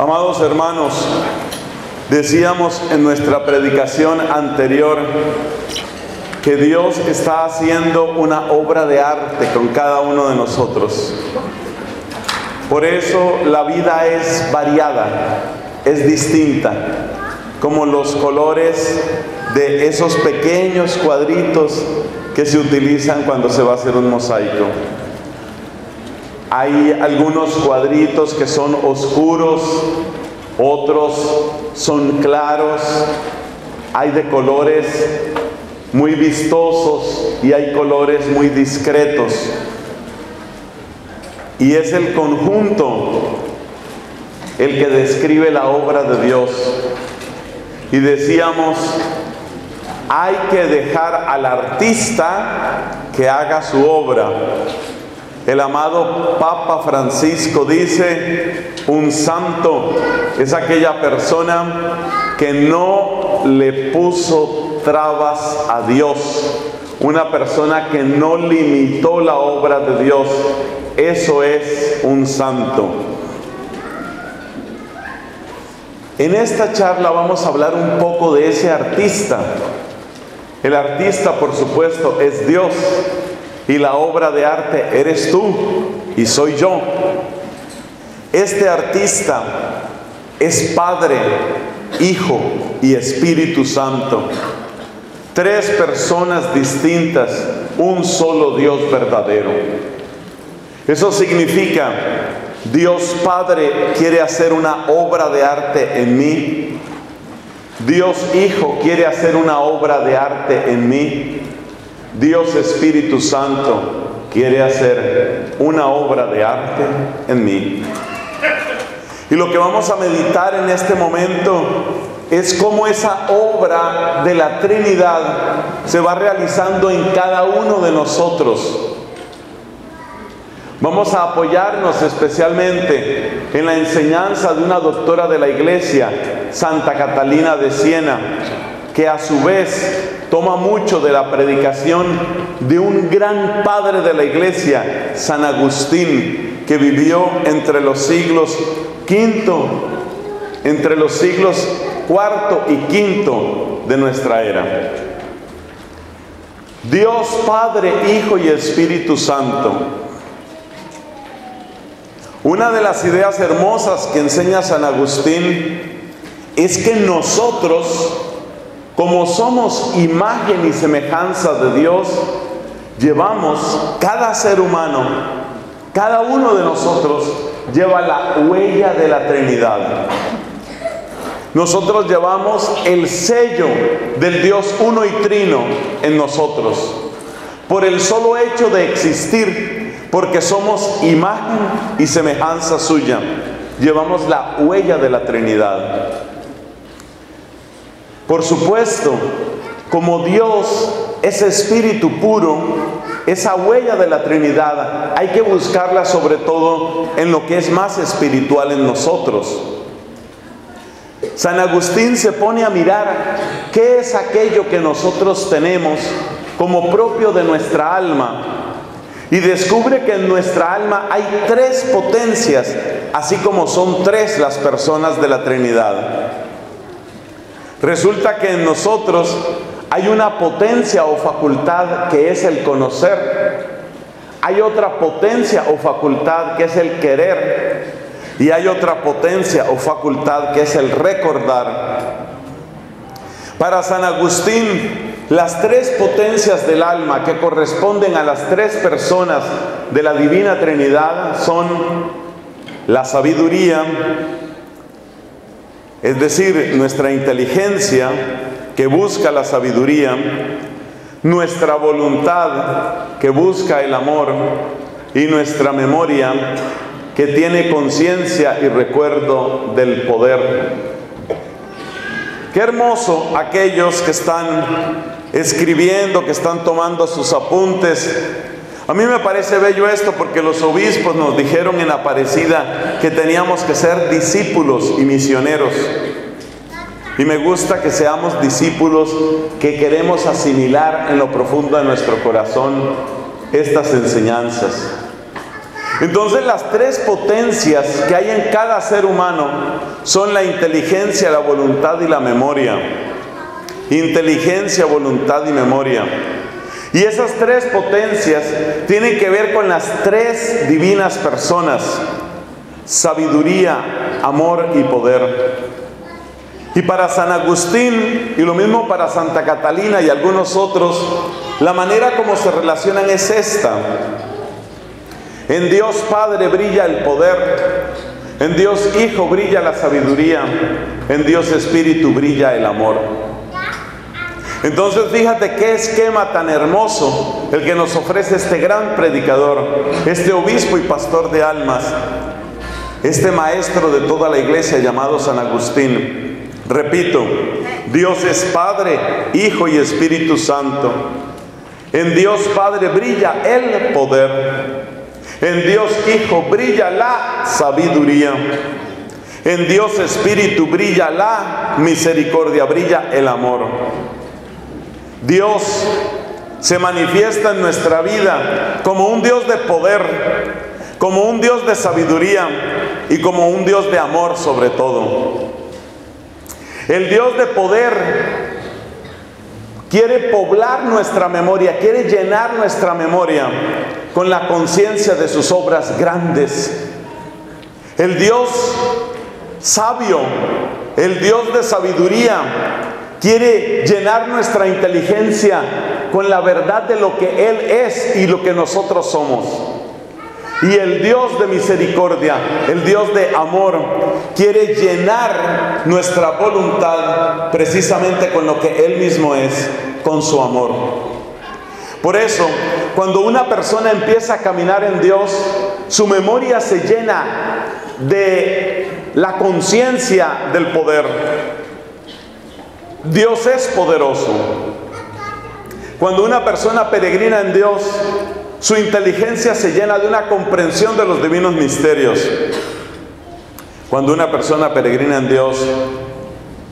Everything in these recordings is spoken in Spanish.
Amados hermanos, decíamos en nuestra predicación anterior que Dios está haciendo una obra de arte con cada uno de nosotros. Por eso la vida es variada, es distinta, como los colores de esos pequeños cuadritos que se utilizan cuando se va a hacer un mosaico. Hay algunos cuadritos que son oscuros, otros son claros, hay de colores muy vistosos y hay colores muy discretos. Y es el conjunto el que describe la obra de Dios. Y decíamos, hay que dejar al artista que haga su obra. El amado Papa Francisco dice, un santo es aquella persona que no le puso trabas a Dios, una persona que no limitó la obra de Dios. Eso es un santo. En esta charla vamos a hablar un poco de ese artista. El artista, por supuesto, es Dios y la obra de arte eres tú y soy yo. Este artista es Padre, Hijo y Espíritu Santo. Tres personas distintas, un solo Dios verdadero. Eso significa, Dios Padre quiere hacer una obra de arte en mí. Dios Hijo quiere hacer una obra de arte en mí. Dios Espíritu Santo quiere hacer una obra de arte en mí. Y lo que vamos a meditar en este momento es cómo esa obra de la Trinidad se va realizando en cada uno de nosotros. Vamos a apoyarnos especialmente en la enseñanza de una doctora de la iglesia, Santa Catalina de Siena, que a su vez toma mucho de la predicación de un gran padre de la iglesia, San Agustín, que vivió entre los siglos quinto, entre los siglos cuarto y quinto de nuestra era. Dios Padre, Hijo y Espíritu Santo. Una de las ideas hermosas que enseña San Agustín es que nosotros, como somos imagen y semejanza de Dios, llevamos cada ser humano, cada uno de nosotros lleva la huella de la Trinidad. Nosotros llevamos el sello del Dios uno y trino en nosotros. Por el solo hecho de existir, porque somos imagen y semejanza suya, llevamos la huella de la Trinidad. Por supuesto, como Dios es espíritu puro, esa huella de la Trinidad hay que buscarla sobre todo en lo que es más espiritual en nosotros. San Agustín se pone a mirar qué es aquello que nosotros tenemos como propio de nuestra alma y descubre que en nuestra alma hay tres potencias, así como son tres las personas de la Trinidad. Resulta que en nosotros hay una potencia o facultad que es el conocer. Hay otra potencia o facultad que es el querer. Y hay otra potencia o facultad que es el recordar. Para San Agustín, las tres potencias del alma que corresponden a las tres personas de la Divina Trinidad son la sabiduría, es decir, nuestra inteligencia que busca la sabiduría, nuestra voluntad que busca el amor y nuestra memoria que tiene conciencia y recuerdo del poder. Qué hermoso aquellos que están escribiendo, que están tomando sus apuntes. A mí me parece bello esto porque los obispos nos dijeron en Aparecida que teníamos que ser discípulos y misioneros. Y me gusta que seamos discípulos que queremos asimilar en lo profundo de nuestro corazón estas enseñanzas. Entonces las tres potencias que hay en cada ser humano son la inteligencia, la voluntad y la memoria. Inteligencia, voluntad y memoria. Y esas tres potencias tienen que ver con las tres divinas personas. Sabiduría, amor y poder. Y para San Agustín, y lo mismo para Santa Catalina y algunos otros, la manera como se relacionan es esta. En Dios Padre brilla el poder, en Dios Hijo brilla la sabiduría, en Dios Espíritu brilla el amor. Entonces fíjate qué esquema tan hermoso el que nos ofrece este gran predicador, este obispo y pastor de almas, este maestro de toda la iglesia llamado San Agustín. Repito, Dios es Padre, Hijo y Espíritu Santo. En Dios Padre brilla el poder. En Dios Hijo brilla la sabiduría. En Dios Espíritu brilla la misericordia, brilla el amor. Dios se manifiesta en nuestra vida como un Dios de poder, como un Dios de sabiduría y como un Dios de amor sobre todo. El Dios de poder quiere poblar nuestra memoria, quiere llenar nuestra memoria con la conciencia de sus obras grandes. El Dios sabio, el Dios de sabiduría, quiere llenar nuestra inteligencia con la verdad de lo que Él es y lo que nosotros somos. Y el Dios de misericordia, el Dios de amor, quiere llenar nuestra voluntad precisamente con lo que Él mismo es, con su amor. Por eso, cuando una persona empieza a caminar en Dios, su memoria se llena de la conciencia del poder. Dios es poderoso. Cuando una persona peregrina en Dios, su inteligencia se llena de una comprensión de los divinos misterios. Cuando una persona peregrina en Dios,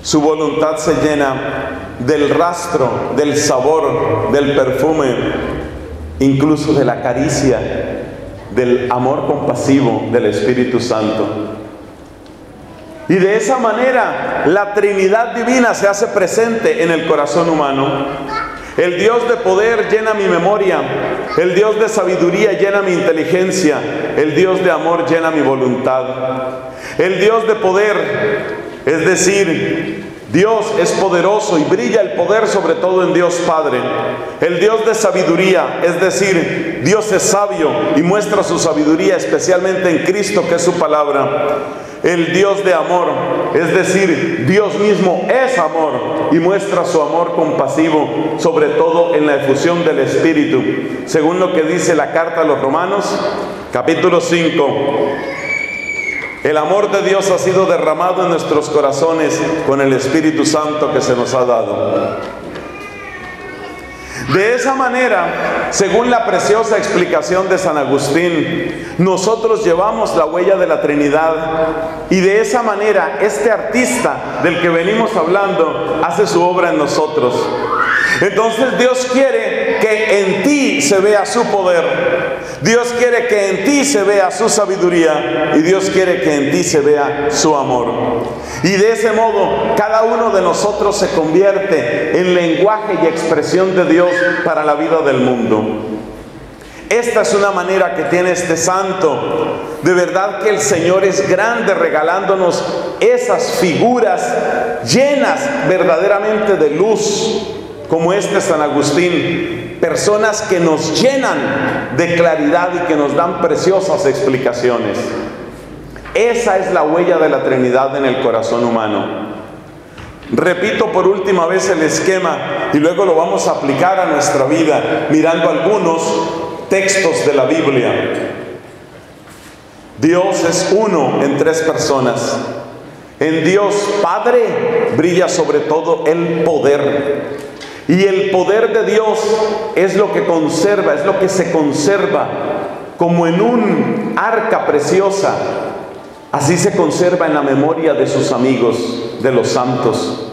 su voluntad se llena del rastro, del sabor, del perfume, incluso de la caricia, del amor compasivo del Espíritu Santo. Y de esa manera la Trinidad Divina se hace presente en el corazón humano. El Dios de poder llena mi memoria. El Dios de sabiduría llena mi inteligencia. El Dios de amor llena mi voluntad. El Dios de poder, es decir, Dios es poderoso y brilla el poder sobre todo en Dios Padre. El Dios de sabiduría, es decir, Dios es sabio y muestra su sabiduría especialmente en Cristo que es su palabra el Dios de amor, es decir, Dios mismo es amor y muestra su amor compasivo, sobre todo en la efusión del Espíritu, según lo que dice la carta a los Romanos, capítulo 5. El amor de Dios ha sido derramado en nuestros corazones con el Espíritu Santo que se nos ha dado. De esa manera, según la preciosa explicación de San Agustín, nosotros llevamos la huella de la Trinidad y de esa manera este artista del que venimos hablando hace su obra en nosotros. Entonces Dios quiere que en ti se vea su poder. Dios quiere que en ti se vea su sabiduría y Dios quiere que en ti se vea su amor. Y de ese modo cada uno de nosotros se convierte en lenguaje y expresión de Dios para la vida del mundo. Esta es una manera que tiene este santo. De verdad que el Señor es grande regalándonos esas figuras llenas verdaderamente de luz como este San Agustín, personas que nos llenan de claridad y que nos dan preciosas explicaciones. Esa es la huella de la Trinidad en el corazón humano. Repito por última vez el esquema y luego lo vamos a aplicar a nuestra vida mirando algunos textos de la Biblia. Dios es uno en tres personas. En Dios Padre brilla sobre todo el poder. Y el poder de Dios es lo que conserva, es lo que se conserva como en un arca preciosa. Así se conserva en la memoria de sus amigos, de los santos.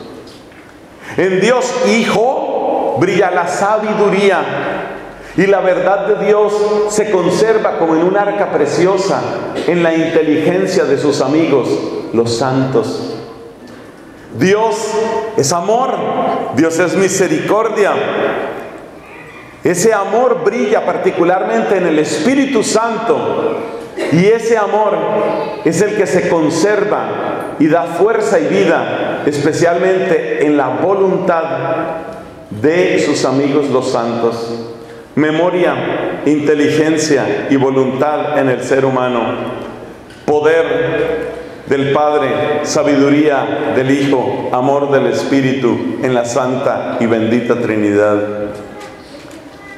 En Dios Hijo brilla la sabiduría y la verdad de Dios se conserva como en un arca preciosa en la inteligencia de sus amigos, los santos. Dios es amor, Dios es misericordia. Ese amor brilla particularmente en el Espíritu Santo y ese amor es el que se conserva y da fuerza y vida, especialmente en la voluntad de sus amigos los santos memoria, inteligencia y voluntad en el ser humano, poder del Padre, sabiduría del Hijo, amor del Espíritu en la Santa y bendita Trinidad.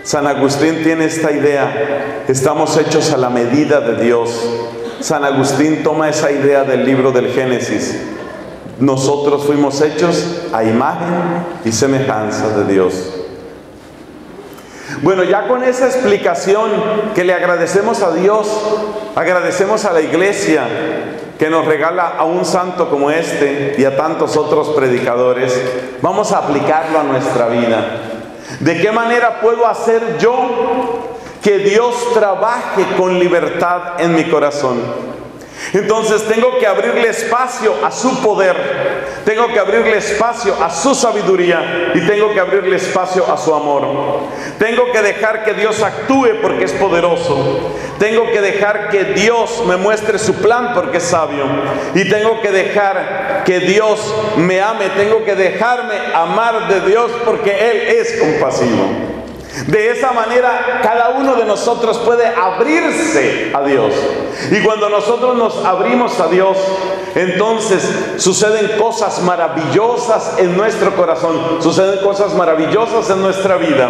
San Agustín tiene esta idea, estamos hechos a la medida de Dios. San Agustín toma esa idea del libro del Génesis. Nosotros fuimos hechos a imagen y semejanza de Dios. Bueno, ya con esa explicación que le agradecemos a Dios, agradecemos a la iglesia que nos regala a un santo como este y a tantos otros predicadores, vamos a aplicarlo a nuestra vida. ¿De qué manera puedo hacer yo que Dios trabaje con libertad en mi corazón? Entonces tengo que abrirle espacio a su poder, tengo que abrirle espacio a su sabiduría y tengo que abrirle espacio a su amor. Tengo que dejar que Dios actúe porque es poderoso. Tengo que dejar que Dios me muestre su plan porque es sabio. Y tengo que dejar que Dios me ame. Tengo que dejarme amar de Dios porque Él es compasivo. De esa manera cada uno de nosotros puede abrirse a Dios. Y cuando nosotros nos abrimos a Dios, entonces suceden cosas maravillosas en nuestro corazón, suceden cosas maravillosas en nuestra vida.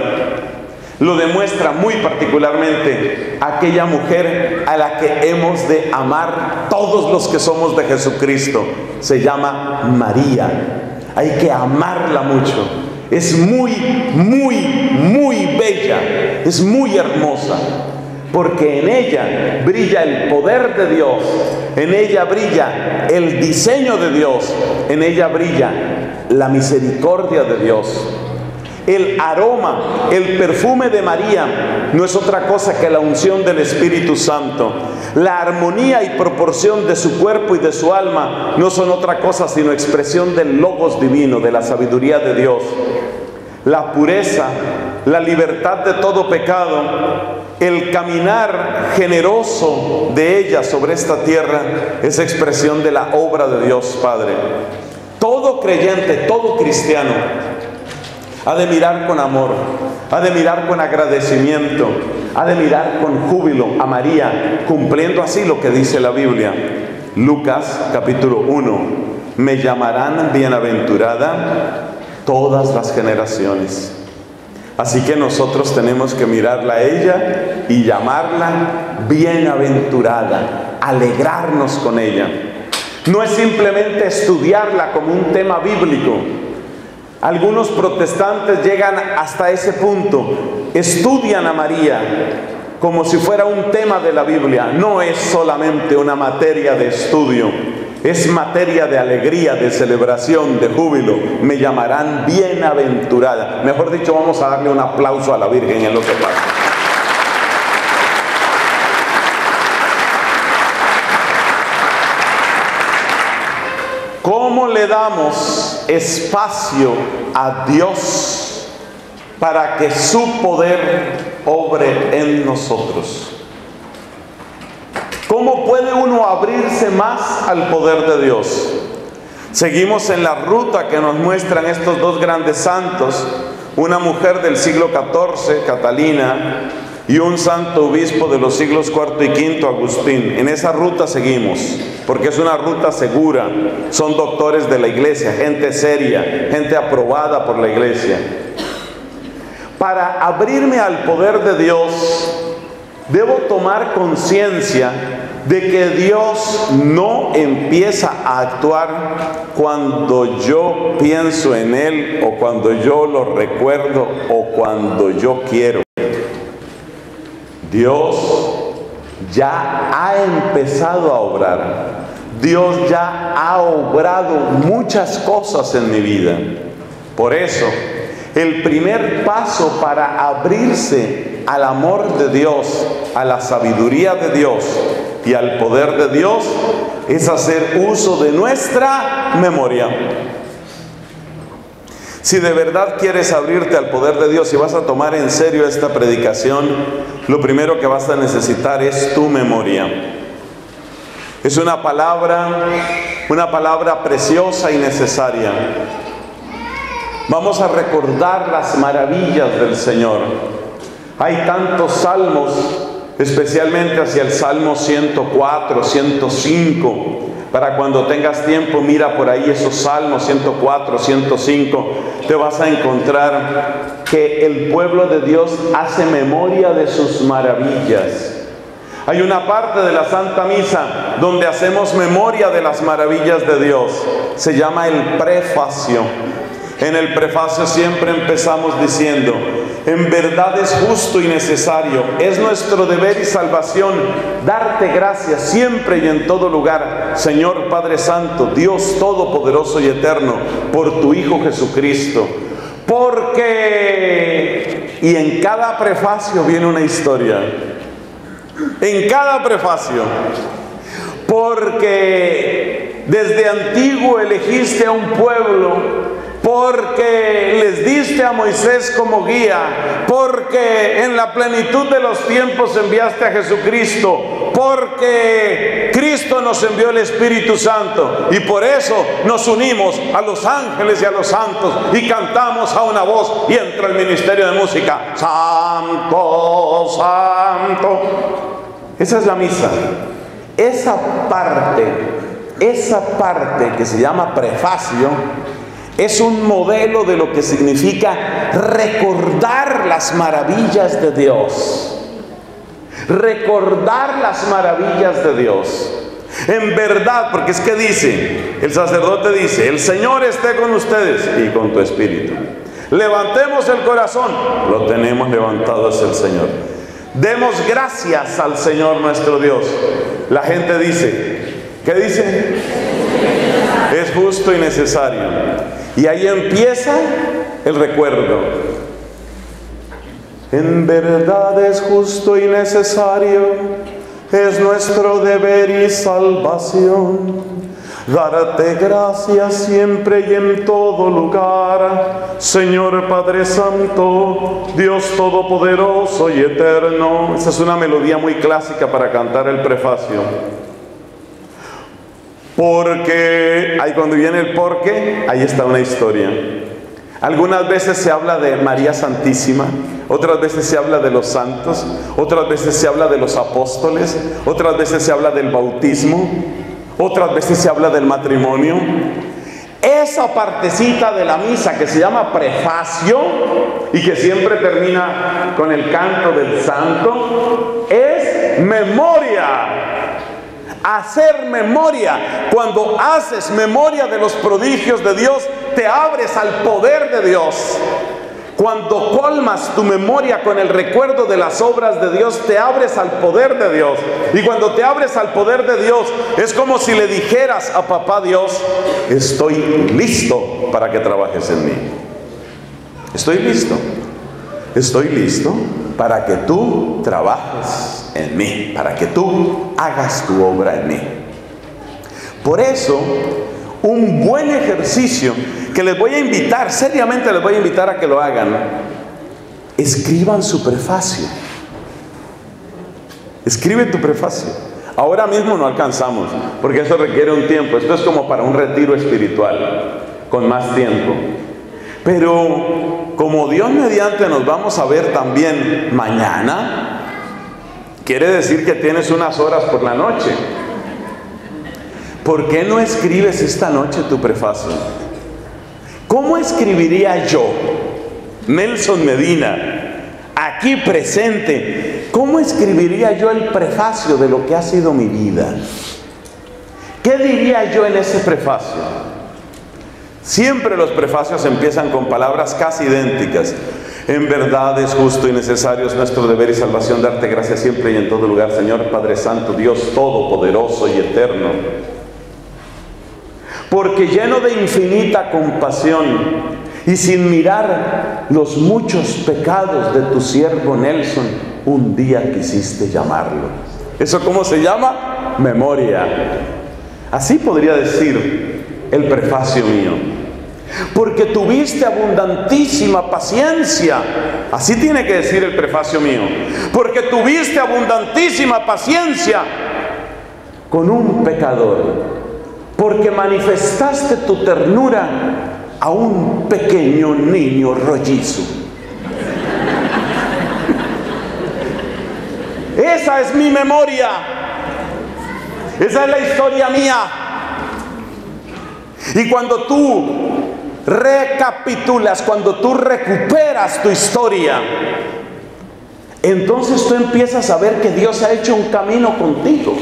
Lo demuestra muy particularmente aquella mujer a la que hemos de amar todos los que somos de Jesucristo. Se llama María. Hay que amarla mucho. Es muy, muy, muy bella, es muy hermosa, porque en ella brilla el poder de Dios, en ella brilla el diseño de Dios, en ella brilla la misericordia de Dios. El aroma, el perfume de María no es otra cosa que la unción del Espíritu Santo. La armonía y proporción de su cuerpo y de su alma no son otra cosa sino expresión del logos divino, de la sabiduría de Dios. La pureza, la libertad de todo pecado, el caminar generoso de ella sobre esta tierra es expresión de la obra de Dios Padre. Todo creyente, todo cristiano ha de mirar con amor, ha de mirar con agradecimiento, ha de mirar con júbilo a María, cumpliendo así lo que dice la Biblia. Lucas capítulo 1, me llamarán bienaventurada todas las generaciones. Así que nosotros tenemos que mirarla a ella y llamarla bienaventurada, alegrarnos con ella. No es simplemente estudiarla como un tema bíblico, algunos protestantes llegan hasta ese punto, estudian a María como si fuera un tema de la Biblia. No es solamente una materia de estudio, es materia de alegría, de celebración, de júbilo. Me llamarán bienaventurada. Mejor dicho, vamos a darle un aplauso a la Virgen en lo que pasa. ¿Cómo le damos espacio a Dios para que su poder obre en nosotros? ¿Cómo puede uno abrirse más al poder de Dios? Seguimos en la ruta que nos muestran estos dos grandes santos, una mujer del siglo XIV, Catalina, y un santo obispo de los siglos IV y V, Agustín. En esa ruta seguimos, porque es una ruta segura. Son doctores de la iglesia, gente seria, gente aprobada por la iglesia. Para abrirme al poder de Dios, debo tomar conciencia de que Dios no empieza a actuar cuando yo pienso en Él o cuando yo lo recuerdo o cuando yo quiero. Dios ya ha empezado a obrar. Dios ya ha obrado muchas cosas en mi vida. Por eso, el primer paso para abrirse al amor de Dios, a la sabiduría de Dios y al poder de Dios es hacer uso de nuestra memoria. Si de verdad quieres abrirte al poder de Dios y vas a tomar en serio esta predicación, lo primero que vas a necesitar es tu memoria. Es una palabra, una palabra preciosa y necesaria. Vamos a recordar las maravillas del Señor. Hay tantos salmos, especialmente hacia el Salmo 104, 105, para cuando tengas tiempo, mira por ahí esos salmos 104, 105. Te vas a encontrar que el pueblo de Dios hace memoria de sus maravillas. Hay una parte de la Santa Misa donde hacemos memoria de las maravillas de Dios. Se llama el prefacio. En el prefacio siempre empezamos diciendo, en verdad es justo y necesario, es nuestro deber y salvación darte gracias siempre y en todo lugar, Señor Padre Santo, Dios Todopoderoso y Eterno, por tu Hijo Jesucristo. Porque, y en cada prefacio viene una historia, en cada prefacio, porque desde antiguo elegiste a un pueblo porque les diste a Moisés como guía, porque en la plenitud de los tiempos enviaste a Jesucristo, porque Cristo nos envió el Espíritu Santo y por eso nos unimos a los ángeles y a los santos y cantamos a una voz y entra el ministerio de música, Santo, Santo. Esa es la misa. Esa parte, esa parte que se llama prefacio, es un modelo de lo que significa recordar las maravillas de Dios. Recordar las maravillas de Dios. En verdad, porque es que dice, el sacerdote dice, el Señor esté con ustedes y con tu espíritu. Levantemos el corazón, lo tenemos levantado hacia el Señor. Demos gracias al Señor nuestro Dios. La gente dice, ¿qué dice? Es justo y necesario. Y ahí empieza el recuerdo. En verdad es justo y necesario, es nuestro deber y salvación. Darte gracias siempre y en todo lugar, Señor Padre Santo, Dios Todopoderoso y Eterno. Esa es una melodía muy clásica para cantar el prefacio. Porque ahí cuando viene el porque, ahí está una historia. Algunas veces se habla de María Santísima, otras veces se habla de los santos, otras veces se habla de los apóstoles, otras veces se habla del bautismo, otras veces se habla del matrimonio. Esa partecita de la misa que se llama prefacio y que siempre termina con el canto del santo es memoria hacer memoria. Cuando haces memoria de los prodigios de Dios, te abres al poder de Dios. Cuando colmas tu memoria con el recuerdo de las obras de Dios, te abres al poder de Dios. Y cuando te abres al poder de Dios, es como si le dijeras a papá Dios, estoy listo para que trabajes en mí. Estoy listo. Estoy listo para que tú trabajes en mí, para que tú hagas tu obra en mí. Por eso, un buen ejercicio que les voy a invitar, seriamente les voy a invitar a que lo hagan, escriban su prefacio. Escribe tu prefacio. Ahora mismo no alcanzamos, porque eso requiere un tiempo. Esto es como para un retiro espiritual, con más tiempo. Pero como Dios mediante nos vamos a ver también mañana, quiere decir que tienes unas horas por la noche. ¿Por qué no escribes esta noche tu prefacio? ¿Cómo escribiría yo, Nelson Medina, aquí presente, ¿cómo escribiría yo el prefacio de lo que ha sido mi vida? ¿Qué diría yo en ese prefacio? Siempre los prefacios empiezan con palabras casi idénticas. En verdad es justo y necesario, es nuestro deber y salvación darte gracias siempre y en todo lugar, Señor Padre Santo, Dios Todopoderoso y Eterno. Porque lleno de infinita compasión y sin mirar los muchos pecados de tu siervo Nelson, un día quisiste llamarlo. ¿Eso cómo se llama? Memoria. Así podría decir el prefacio mío. Porque tuviste abundantísima paciencia. Así tiene que decir el prefacio mío. Porque tuviste abundantísima paciencia con un pecador. Porque manifestaste tu ternura a un pequeño niño rollizo. Esa es mi memoria. Esa es la historia mía. Y cuando tú recapitulas, cuando tú recuperas tu historia, entonces tú empiezas a ver que Dios ha hecho un camino contigo.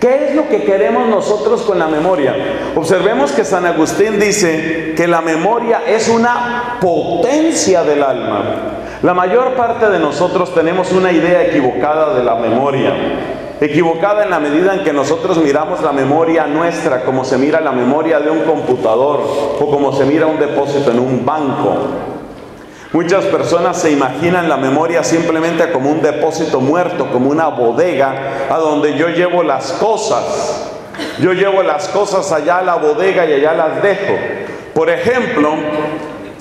¿Qué es lo que queremos nosotros con la memoria? Observemos que San Agustín dice que la memoria es una potencia del alma. La mayor parte de nosotros tenemos una idea equivocada de la memoria. Equivocada en la medida en que nosotros miramos la memoria nuestra como se mira la memoria de un computador o como se mira un depósito en un banco. Muchas personas se imaginan la memoria simplemente como un depósito muerto, como una bodega a donde yo llevo las cosas. Yo llevo las cosas allá a la bodega y allá las dejo. Por ejemplo,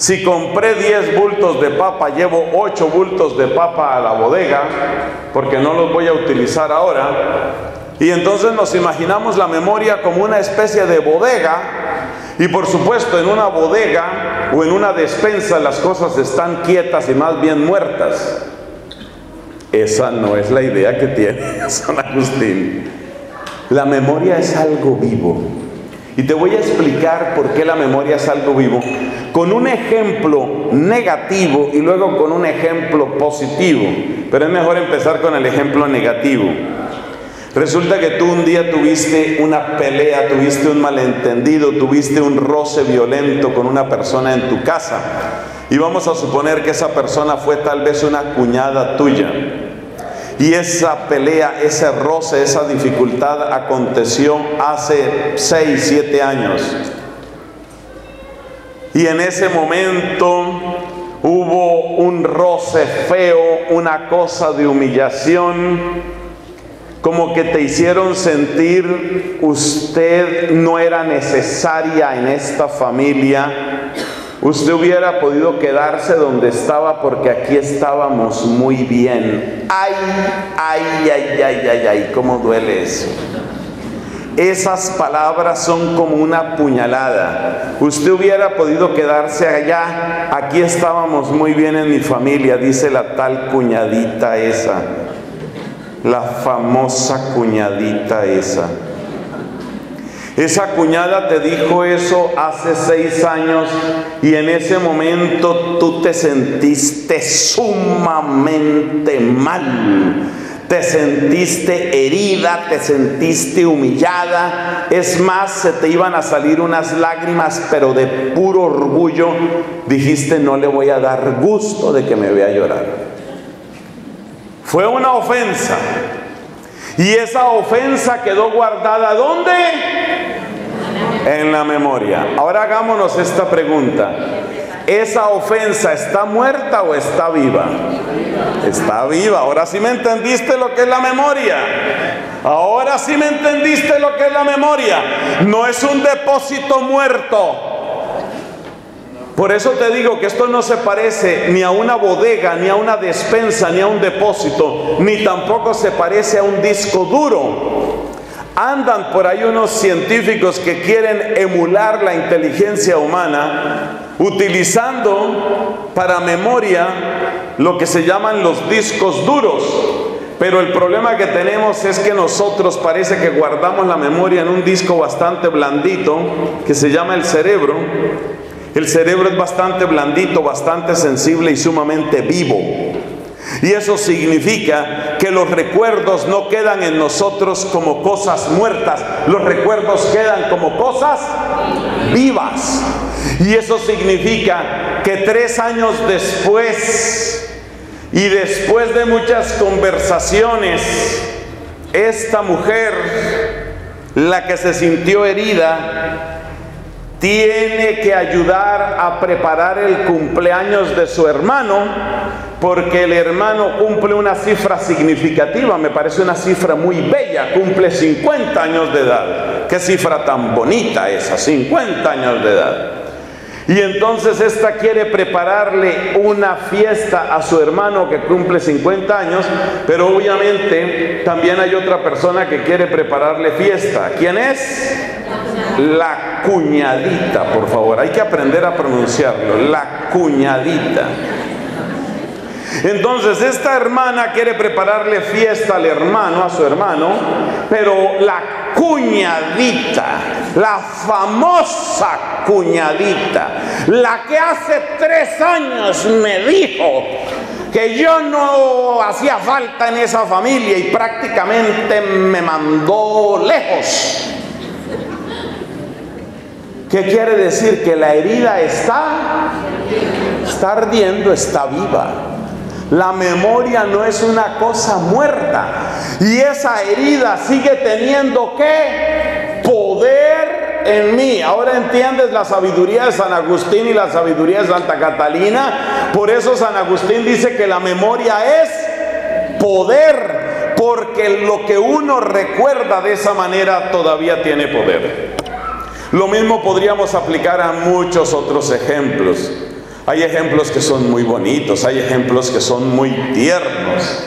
si compré 10 bultos de papa, llevo 8 bultos de papa a la bodega, porque no los voy a utilizar ahora. Y entonces nos imaginamos la memoria como una especie de bodega y por supuesto, en una bodega o en una despensa las cosas están quietas y más bien muertas. Esa no es la idea que tiene San Agustín. La memoria es algo vivo. Y te voy a explicar por qué la memoria es algo vivo con un ejemplo negativo y luego con un ejemplo positivo. Pero es mejor empezar con el ejemplo negativo. Resulta que tú un día tuviste una pelea, tuviste un malentendido, tuviste un roce violento con una persona en tu casa. Y vamos a suponer que esa persona fue tal vez una cuñada tuya. Y esa pelea, ese roce, esa dificultad aconteció hace 6, 7 años. Y en ese momento hubo un roce feo, una cosa de humillación como que te hicieron sentir usted no era necesaria en esta familia, usted hubiera podido quedarse donde estaba porque aquí estábamos muy bien. Ay, ay, ay, ay, ay, ay, cómo duele eso. Esas palabras son como una puñalada. Usted hubiera podido quedarse allá. Aquí estábamos muy bien en mi familia, dice la tal cuñadita esa la famosa cuñadita esa. Esa cuñada te dijo eso hace seis años y en ese momento tú te sentiste sumamente mal. Te sentiste herida, te sentiste humillada. Es más, se te iban a salir unas lágrimas, pero de puro orgullo dijiste, no le voy a dar gusto de que me vea llorar. Fue una ofensa. Y esa ofensa quedó guardada ¿dónde? En la memoria. Ahora hagámonos esta pregunta. ¿Esa ofensa está muerta o está viva? Está viva. Ahora sí me entendiste lo que es la memoria. Ahora sí me entendiste lo que es la memoria. No es un depósito muerto. Por eso te digo que esto no se parece ni a una bodega, ni a una despensa, ni a un depósito, ni tampoco se parece a un disco duro. Andan por ahí unos científicos que quieren emular la inteligencia humana utilizando para memoria lo que se llaman los discos duros. Pero el problema que tenemos es que nosotros parece que guardamos la memoria en un disco bastante blandito que se llama el cerebro el cerebro es bastante blandito, bastante sensible y sumamente vivo. Y eso significa que los recuerdos no quedan en nosotros como cosas muertas, los recuerdos quedan como cosas vivas. Y eso significa que tres años después y después de muchas conversaciones, esta mujer, la que se sintió herida, tiene que ayudar a preparar el cumpleaños de su hermano, porque el hermano cumple una cifra significativa, me parece una cifra muy bella, cumple 50 años de edad. Qué cifra tan bonita esa, 50 años de edad. Y entonces esta quiere prepararle una fiesta a su hermano que cumple 50 años, pero obviamente también hay otra persona que quiere prepararle fiesta. ¿Quién es? La cuñadita, por favor. Hay que aprender a pronunciarlo. La cuñadita. Entonces esta hermana quiere prepararle fiesta al hermano, a su hermano, pero la cuñadita, la famosa cuñadita, la que hace tres años me dijo que yo no hacía falta en esa familia y prácticamente me mandó lejos. ¿Qué quiere decir? Que la herida está, está ardiendo, está viva. La memoria no es una cosa muerta. Y esa herida sigue teniendo que poder en mí. Ahora entiendes la sabiduría de San Agustín y la sabiduría de Santa Catalina. Por eso San Agustín dice que la memoria es poder. Porque lo que uno recuerda de esa manera todavía tiene poder. Lo mismo podríamos aplicar a muchos otros ejemplos. Hay ejemplos que son muy bonitos, hay ejemplos que son muy tiernos.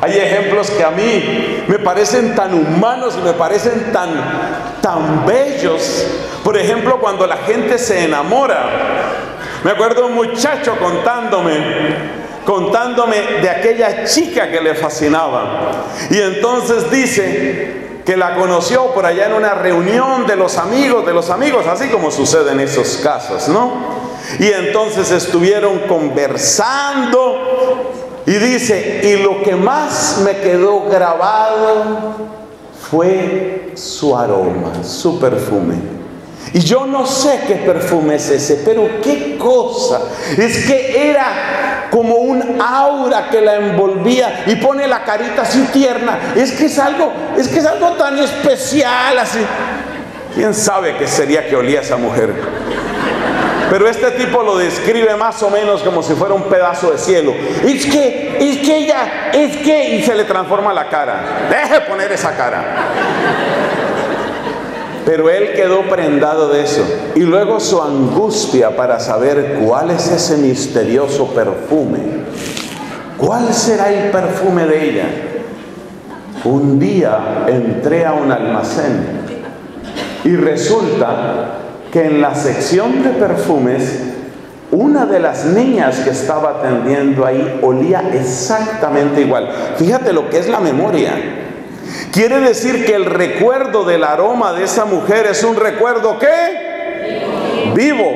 Hay ejemplos que a mí me parecen tan humanos y me parecen tan, tan bellos. Por ejemplo, cuando la gente se enamora. Me acuerdo un muchacho contándome, contándome de aquella chica que le fascinaba. Y entonces dice que la conoció por allá en una reunión de los amigos, de los amigos, así como sucede en esos casos, ¿no? Y entonces estuvieron conversando y dice, y lo que más me quedó grabado fue su aroma, su perfume. Y yo no sé qué perfume es ese, pero qué cosa. Es que era como un aura que la envolvía y pone la carita así tierna. Es que es algo, es que es algo tan especial así. ¿Quién sabe qué sería que olía esa mujer? Pero este tipo lo describe más o menos como si fuera un pedazo de cielo. Es que, es que ella, es que, y se le transforma la cara. Deje poner esa cara. Pero él quedó prendado de eso. Y luego su angustia para saber cuál es ese misterioso perfume. ¿Cuál será el perfume de ella? Un día entré a un almacén y resulta que en la sección de perfumes, una de las niñas que estaba atendiendo ahí olía exactamente igual. Fíjate lo que es la memoria. Quiere decir que el recuerdo del aroma de esa mujer es un recuerdo que vivo.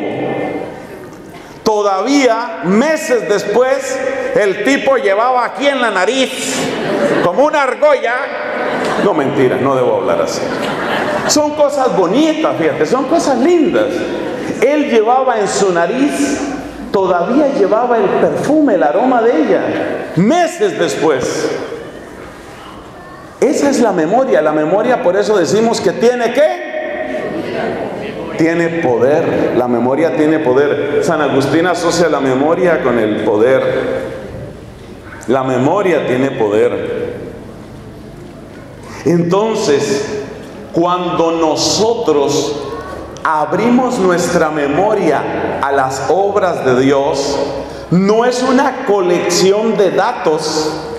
Todavía meses después el tipo llevaba aquí en la nariz como una argolla. No mentira, no debo hablar así. Son cosas bonitas, fíjate, son cosas lindas. Él llevaba en su nariz, todavía llevaba el perfume, el aroma de ella, meses después. Esa es la memoria. La memoria, por eso decimos que tiene que tiene poder. La memoria tiene poder. San Agustín asocia la memoria con el poder. La memoria tiene poder. Entonces, cuando nosotros abrimos nuestra memoria a las obras de Dios, no es una colección de datos,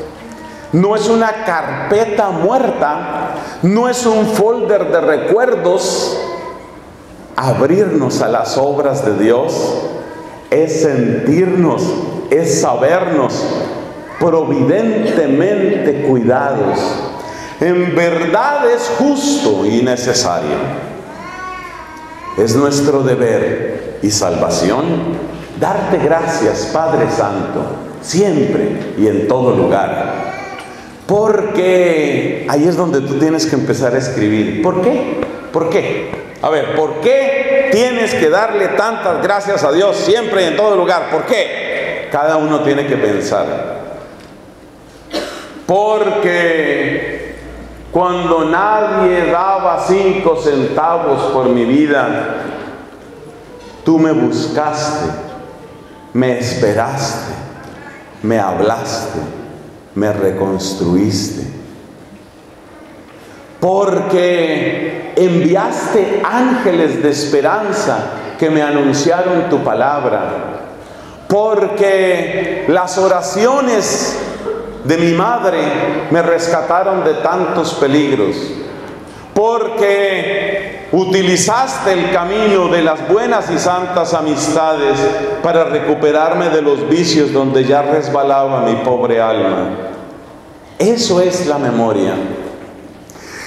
no es una carpeta muerta, no es un folder de recuerdos. Abrirnos a las obras de Dios es sentirnos, es sabernos providentemente cuidados en verdad es justo y necesario. Es nuestro deber y salvación darte gracias, Padre Santo, siempre y en todo lugar. Porque ahí es donde tú tienes que empezar a escribir. ¿Por qué? ¿Por qué? A ver, ¿por qué tienes que darle tantas gracias a Dios siempre y en todo lugar? ¿Por qué? Cada uno tiene que pensar. Porque cuando nadie daba cinco centavos por mi vida, tú me buscaste, me esperaste, me hablaste, me reconstruiste. Porque enviaste ángeles de esperanza que me anunciaron tu palabra. Porque las oraciones de mi madre me rescataron de tantos peligros, porque utilizaste el camino de las buenas y santas amistades para recuperarme de los vicios donde ya resbalaba mi pobre alma. Eso es la memoria.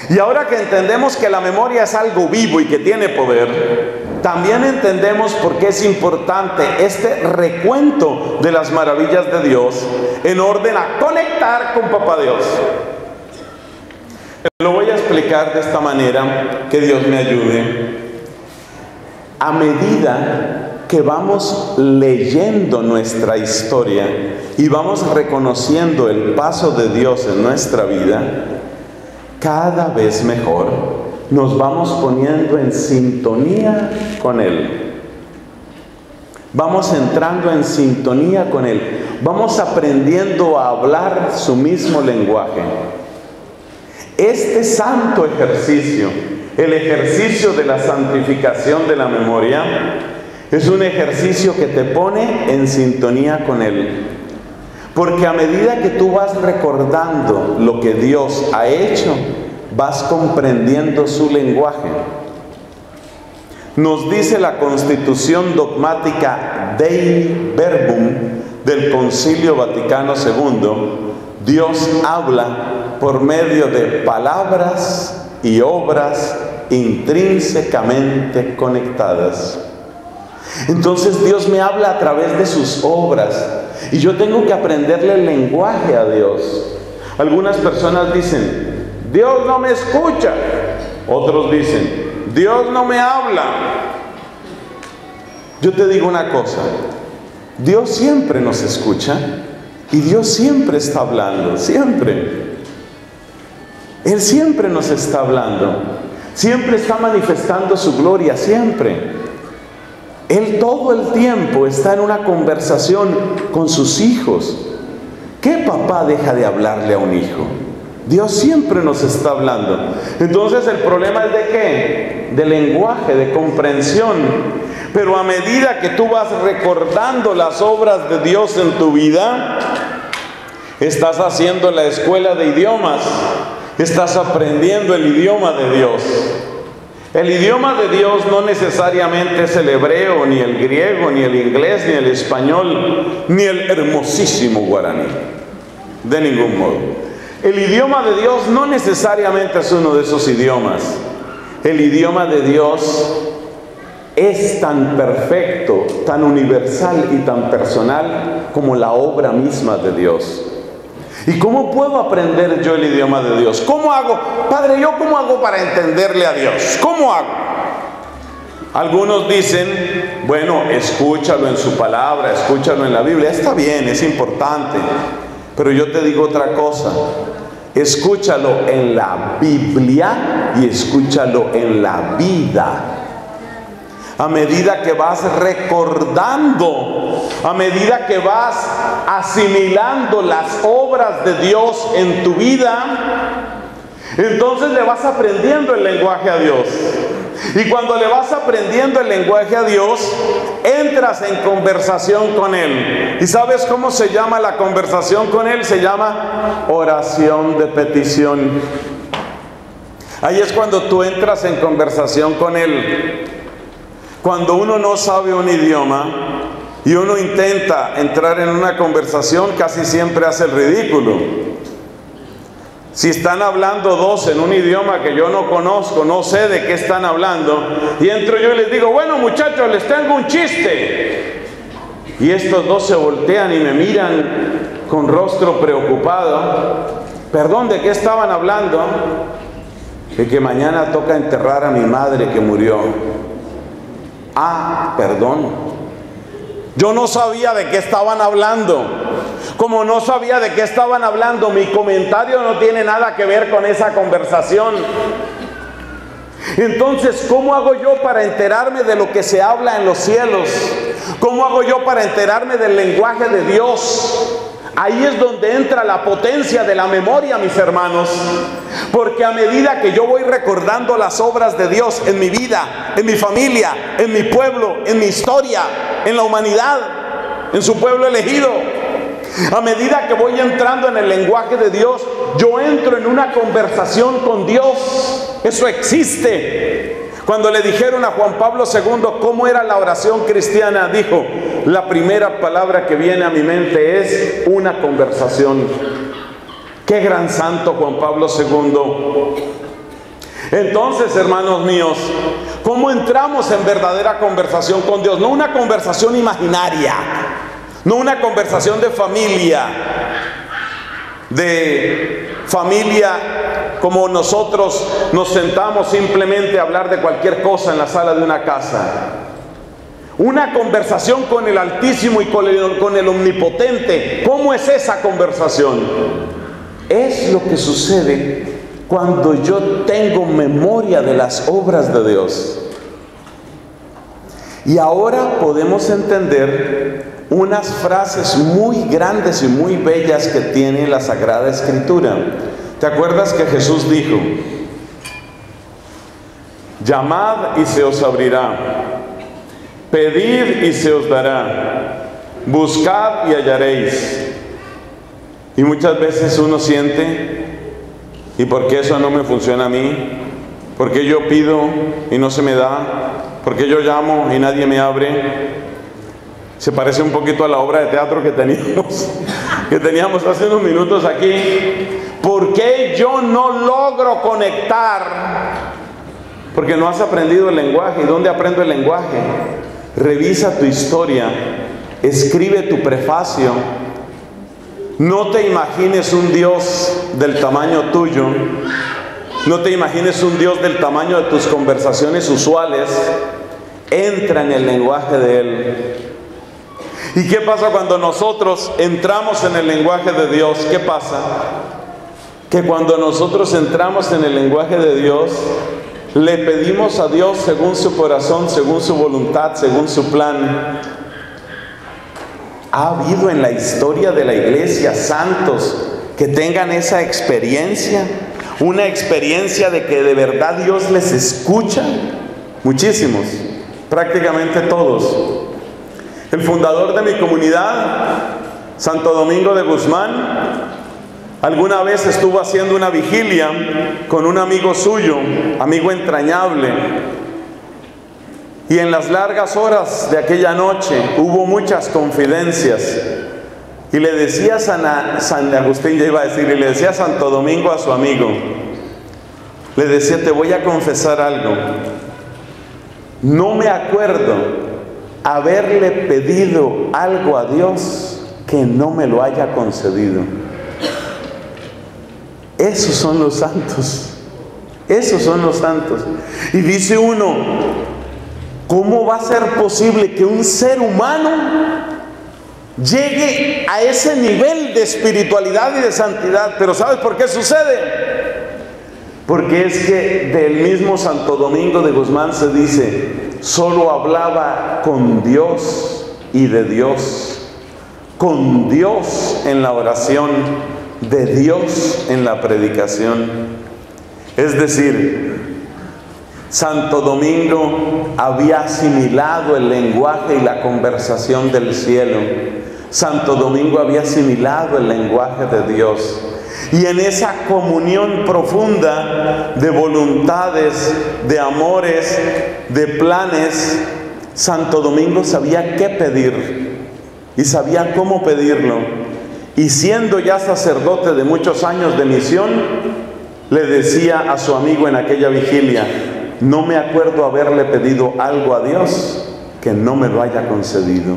Y ahora que entendemos que la memoria es algo vivo y que tiene poder, también entendemos por qué es importante este recuento de las maravillas de Dios en orden a conectar con Papá Dios. Lo voy explicar de esta manera, que Dios me ayude. A medida que vamos leyendo nuestra historia y vamos reconociendo el paso de Dios en nuestra vida, cada vez mejor nos vamos poniendo en sintonía con Él. Vamos entrando en sintonía con Él. Vamos aprendiendo a hablar su mismo lenguaje. Este santo ejercicio, el ejercicio de la santificación de la memoria, es un ejercicio que te pone en sintonía con Él. Porque a medida que tú vas recordando lo que Dios ha hecho, vas comprendiendo su lenguaje. Nos dice la constitución dogmática Dei Verbum del Concilio Vaticano II, Dios habla por medio de palabras y obras intrínsecamente conectadas. Entonces Dios me habla a través de sus obras y yo tengo que aprenderle el lenguaje a Dios. Algunas personas dicen, Dios no me escucha. Otros dicen, Dios no me habla. Yo te digo una cosa, Dios siempre nos escucha y Dios siempre está hablando, siempre. Él siempre nos está hablando, siempre está manifestando su gloria, siempre. Él todo el tiempo está en una conversación con sus hijos. ¿Qué papá deja de hablarle a un hijo? Dios siempre nos está hablando. Entonces el problema es de qué? De lenguaje, de comprensión. Pero a medida que tú vas recordando las obras de Dios en tu vida, estás haciendo la escuela de idiomas, estás aprendiendo el idioma de Dios. El idioma de Dios no necesariamente es el hebreo, ni el griego, ni el inglés, ni el español, ni el hermosísimo guaraní. De ningún modo. El idioma de Dios no necesariamente es uno de esos idiomas. El idioma de Dios es tan perfecto, tan universal y tan personal como la obra misma de Dios. ¿Y cómo puedo aprender yo el idioma de Dios? ¿Cómo hago? Padre, ¿yo cómo hago para entenderle a Dios? ¿Cómo hago? Algunos dicen, bueno, escúchalo en su palabra, escúchalo en la Biblia. Está bien, es importante. Pero yo te digo otra cosa. Escúchalo en la Biblia y escúchalo en la vida. A medida que vas recordando, a medida que vas asimilando las obras de Dios en tu vida, entonces le vas aprendiendo el lenguaje a Dios. Y cuando le vas aprendiendo el lenguaje a Dios, entras en conversación con Él. ¿Y sabes cómo se llama la conversación con Él? Se llama oración de petición. Ahí es cuando tú entras en conversación con Él. Cuando uno no sabe un idioma y uno intenta entrar en una conversación, casi siempre hace el ridículo. Si están hablando dos en un idioma que yo no conozco, no sé de qué están hablando, y entro yo y les digo, bueno muchachos, les tengo un chiste. Y estos dos se voltean y me miran con rostro preocupado, perdón, ¿de qué estaban hablando? De que mañana toca enterrar a mi madre que murió. Ah, perdón. Yo no sabía de qué estaban hablando. Como no sabía de qué estaban hablando, mi comentario no tiene nada que ver con esa conversación. Entonces, ¿cómo hago yo para enterarme de lo que se habla en los cielos? ¿Cómo hago yo para enterarme del lenguaje de Dios? Ahí es donde entra la potencia de la memoria, mis hermanos. Porque a medida que yo voy recordando las obras de Dios en mi vida, en mi familia, en mi pueblo, en mi historia, en la humanidad, en su pueblo elegido, a medida que voy entrando en el lenguaje de Dios, yo entro en una conversación con Dios. Eso existe. Cuando le dijeron a Juan Pablo II cómo era la oración cristiana, dijo, la primera palabra que viene a mi mente es una conversación. Qué gran santo Juan Pablo II. Entonces, hermanos míos, ¿cómo entramos en verdadera conversación con Dios? No una conversación imaginaria, no una conversación de familia, de familia como nosotros nos sentamos simplemente a hablar de cualquier cosa en la sala de una casa. Una conversación con el Altísimo y con el, con el Omnipotente. ¿Cómo es esa conversación? Es lo que sucede cuando yo tengo memoria de las obras de Dios. Y ahora podemos entender unas frases muy grandes y muy bellas que tiene la Sagrada Escritura. ¿Te acuerdas que Jesús dijo, llamad y se os abrirá, pedid y se os dará, buscad y hallaréis? Y muchas veces uno siente, ¿y por qué eso no me funciona a mí? ¿Por qué yo pido y no se me da? ¿Por qué yo llamo y nadie me abre? Se parece un poquito a la obra de teatro que teníamos, que teníamos hace unos minutos aquí. ¿Por qué yo no logro conectar? Porque no has aprendido el lenguaje. ¿Y dónde aprendo el lenguaje? Revisa tu historia, escribe tu prefacio. No te imagines un Dios del tamaño tuyo. No te imagines un Dios del tamaño de tus conversaciones usuales. Entra en el lenguaje de Él. ¿Y qué pasa cuando nosotros entramos en el lenguaje de Dios? ¿Qué pasa? Que cuando nosotros entramos en el lenguaje de Dios, le pedimos a Dios según su corazón, según su voluntad, según su plan. Ha habido en la historia de la iglesia santos que tengan esa experiencia, una experiencia de que de verdad Dios les escucha. Muchísimos, prácticamente todos. El fundador de mi comunidad, Santo Domingo de Guzmán, alguna vez estuvo haciendo una vigilia con un amigo suyo, amigo entrañable. Y en las largas horas de aquella noche hubo muchas confidencias. Y le decía San, San Agustín, ya iba a decir, y le decía Santo Domingo a su amigo, le decía, te voy a confesar algo. No me acuerdo haberle pedido algo a Dios que no me lo haya concedido. Esos son los santos. Esos son los santos. Y dice uno, ¿cómo va a ser posible que un ser humano llegue a ese nivel de espiritualidad y de santidad? Pero ¿sabes por qué sucede? Porque es que del mismo Santo Domingo de Guzmán se dice, solo hablaba con Dios y de Dios, con Dios en la oración, de Dios en la predicación. Es decir, Santo Domingo había asimilado el lenguaje y la conversación del cielo. Santo Domingo había asimilado el lenguaje de Dios. Y en esa comunión profunda de voluntades, de amores, de planes, Santo Domingo sabía qué pedir y sabía cómo pedirlo. Y siendo ya sacerdote de muchos años de misión, le decía a su amigo en aquella vigilia, no me acuerdo haberle pedido algo a Dios que no me lo haya concedido.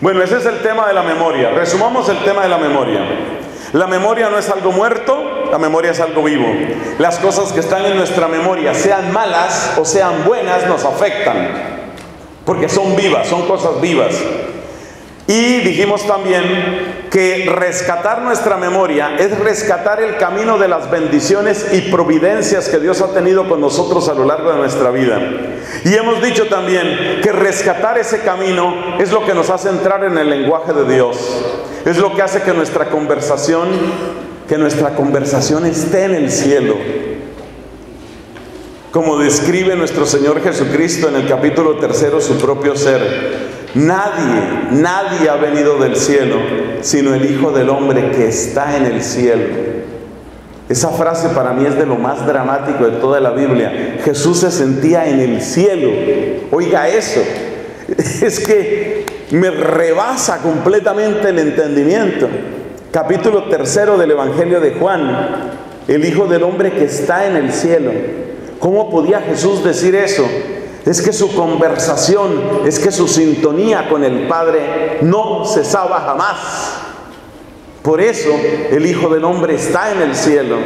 Bueno, ese es el tema de la memoria. Resumamos el tema de la memoria. La memoria no es algo muerto, la memoria es algo vivo. Las cosas que están en nuestra memoria, sean malas o sean buenas, nos afectan. Porque son vivas, son cosas vivas. Y dijimos también que rescatar nuestra memoria es rescatar el camino de las bendiciones y providencias que Dios ha tenido con nosotros a lo largo de nuestra vida. Y hemos dicho también que rescatar ese camino es lo que nos hace entrar en el lenguaje de Dios. Es lo que hace que nuestra conversación, que nuestra conversación esté en el cielo. Como describe nuestro Señor Jesucristo en el capítulo tercero su propio ser. Nadie, nadie ha venido del cielo, sino el Hijo del Hombre que está en el cielo. Esa frase para mí es de lo más dramático de toda la Biblia. Jesús se sentía en el cielo. Oiga eso. Es que me rebasa completamente el entendimiento. Capítulo tercero del Evangelio de Juan. El Hijo del Hombre que está en el cielo. ¿Cómo podía Jesús decir eso? Es que su conversación, es que su sintonía con el Padre no cesaba jamás. Por eso el Hijo del Hombre está en el cielo.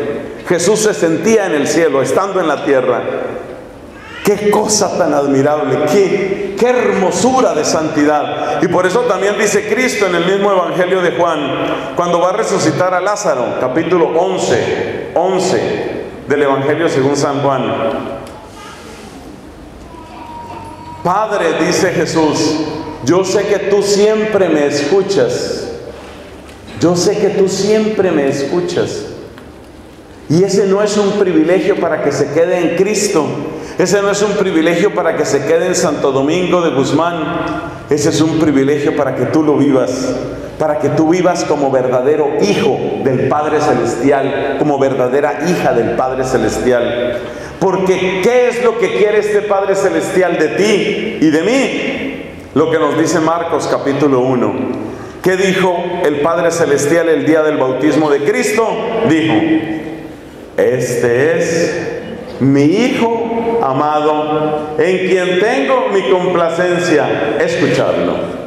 Jesús se sentía en el cielo, estando en la tierra. Qué cosa tan admirable, qué, qué hermosura de santidad. Y por eso también dice Cristo en el mismo Evangelio de Juan, cuando va a resucitar a Lázaro, capítulo 11, 11 del Evangelio según San Juan. Padre, dice Jesús, yo sé que tú siempre me escuchas. Yo sé que tú siempre me escuchas. Y ese no es un privilegio para que se quede en Cristo. Ese no es un privilegio para que se quede en Santo Domingo de Guzmán. Ese es un privilegio para que tú lo vivas. Para que tú vivas como verdadero hijo del Padre Celestial, como verdadera hija del Padre Celestial. Porque ¿qué es lo que quiere este Padre Celestial de ti y de mí? Lo que nos dice Marcos capítulo 1. ¿Qué dijo el Padre Celestial el día del bautismo de Cristo? Dijo, este es mi Hijo amado, en quien tengo mi complacencia, escucharlo.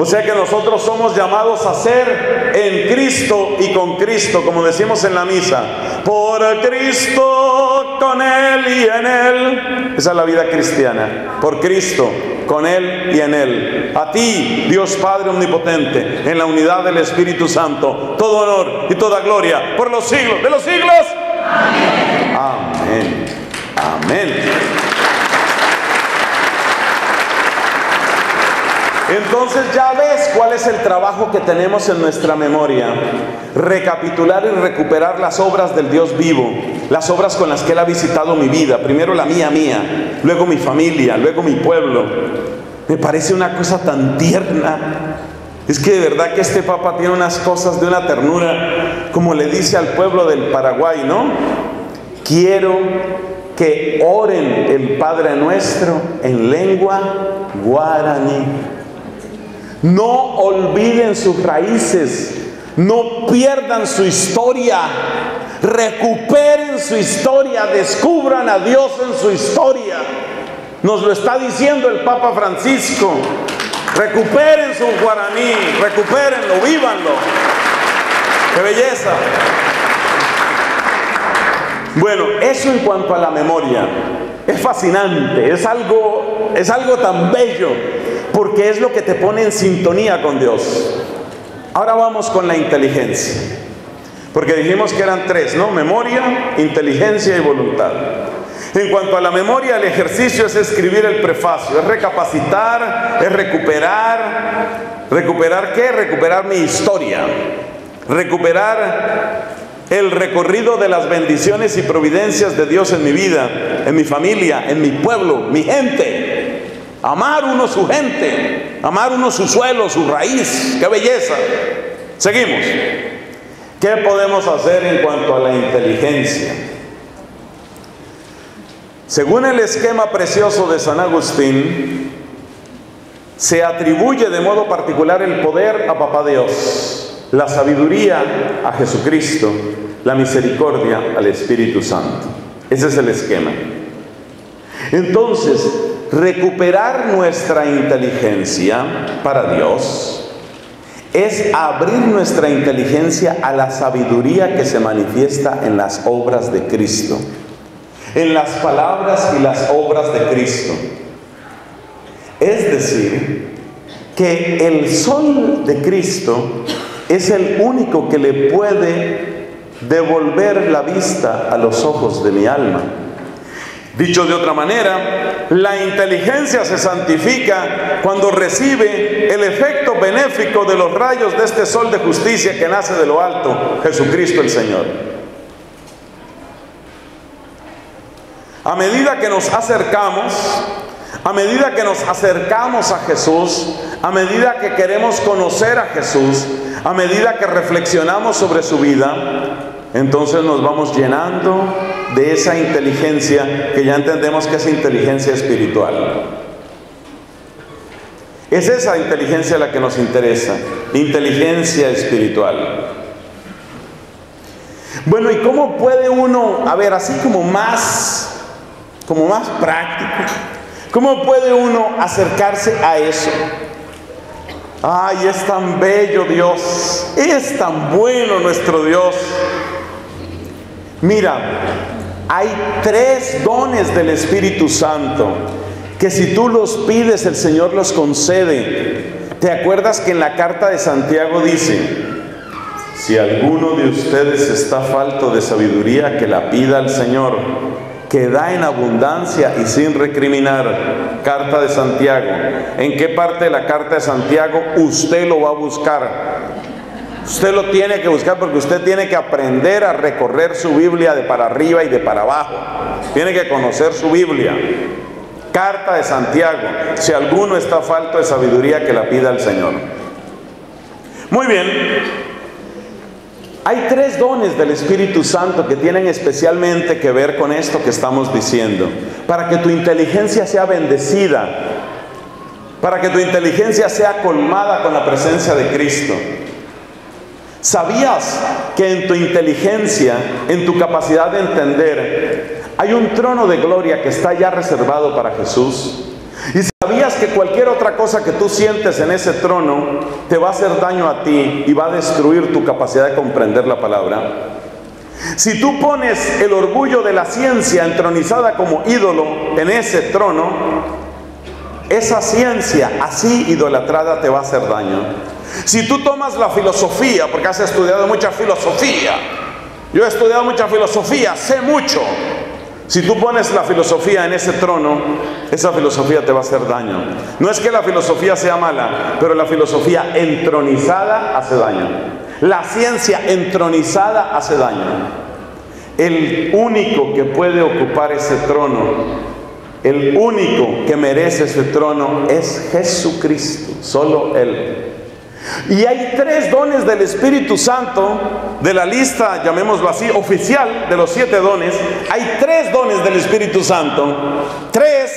O sea que nosotros somos llamados a ser en Cristo y con Cristo, como decimos en la misa. Por Cristo, con Él y en Él. Esa es la vida cristiana. Por Cristo, con Él y en Él. A ti, Dios Padre Omnipotente, en la unidad del Espíritu Santo, todo honor y toda gloria por los siglos de los siglos. Amén. Amén. Entonces ya ves cuál es el trabajo que tenemos en nuestra memoria. Recapitular y recuperar las obras del Dios vivo, las obras con las que Él ha visitado mi vida. Primero la mía mía, luego mi familia, luego mi pueblo. Me parece una cosa tan tierna. Es que de verdad que este Papa tiene unas cosas de una ternura, como le dice al pueblo del Paraguay, ¿no? Quiero que oren el Padre nuestro en lengua guaraní. No olviden sus raíces, no pierdan su historia, recuperen su historia, descubran a Dios en su historia. Nos lo está diciendo el Papa Francisco. Recuperen su guaraní, recupérenlo, vívanlo. ¡Qué belleza! Bueno, eso en cuanto a la memoria. Es fascinante, es algo, es algo tan bello porque es lo que te pone en sintonía con Dios. Ahora vamos con la inteligencia. Porque dijimos que eran tres, ¿no? Memoria, inteligencia y voluntad. En cuanto a la memoria, el ejercicio es escribir el prefacio, es recapacitar, es recuperar. ¿Recuperar qué? Recuperar mi historia. Recuperar el recorrido de las bendiciones y providencias de Dios en mi vida, en mi familia, en mi pueblo, mi gente. Amar uno su gente, amar uno su suelo, su raíz, qué belleza. Seguimos. ¿Qué podemos hacer en cuanto a la inteligencia? Según el esquema precioso de San Agustín, se atribuye de modo particular el poder a Papá Dios, la sabiduría a Jesucristo, la misericordia al Espíritu Santo. Ese es el esquema. Entonces, recuperar nuestra inteligencia para Dios es abrir nuestra inteligencia a la sabiduría que se manifiesta en las obras de Cristo, en las palabras y las obras de Cristo. Es decir, que el sol de Cristo es el único que le puede devolver la vista a los ojos de mi alma. Dicho de otra manera, la inteligencia se santifica cuando recibe el efecto benéfico de los rayos de este sol de justicia que nace de lo alto, Jesucristo el Señor. A medida que nos acercamos, a medida que nos acercamos a Jesús, a medida que queremos conocer a Jesús, a medida que reflexionamos sobre su vida, entonces nos vamos llenando de esa inteligencia que ya entendemos que es inteligencia espiritual. Es esa inteligencia la que nos interesa, inteligencia espiritual. Bueno, ¿y cómo puede uno, a ver, así como más, como más práctico, cómo puede uno acercarse a eso? Ay, es tan bello Dios, es tan bueno nuestro Dios. Mira, hay tres dones del Espíritu Santo que si tú los pides el Señor los concede. ¿Te acuerdas que en la carta de Santiago dice, si alguno de ustedes está falto de sabiduría, que la pida al Señor, que da en abundancia y sin recriminar? Carta de Santiago. ¿En qué parte de la carta de Santiago usted lo va a buscar? Usted lo tiene que buscar porque usted tiene que aprender a recorrer su Biblia de para arriba y de para abajo. Tiene que conocer su Biblia. Carta de Santiago. Si alguno está falto de sabiduría, que la pida al Señor. Muy bien. Hay tres dones del Espíritu Santo que tienen especialmente que ver con esto que estamos diciendo. Para que tu inteligencia sea bendecida. Para que tu inteligencia sea colmada con la presencia de Cristo. ¿Sabías que en tu inteligencia, en tu capacidad de entender, hay un trono de gloria que está ya reservado para Jesús? ¿Y sabías que cualquier otra cosa que tú sientes en ese trono te va a hacer daño a ti y va a destruir tu capacidad de comprender la palabra? Si tú pones el orgullo de la ciencia entronizada como ídolo en ese trono, esa ciencia así idolatrada te va a hacer daño. Si tú tomas la filosofía, porque has estudiado mucha filosofía, yo he estudiado mucha filosofía, sé mucho. Si tú pones la filosofía en ese trono, esa filosofía te va a hacer daño. No es que la filosofía sea mala, pero la filosofía entronizada hace daño. La ciencia entronizada hace daño. El único que puede ocupar ese trono, el único que merece ese trono es Jesucristo, solo Él. Y hay tres dones del Espíritu Santo, de la lista, llamémoslo así, oficial de los siete dones. Hay tres dones del Espíritu Santo. Tres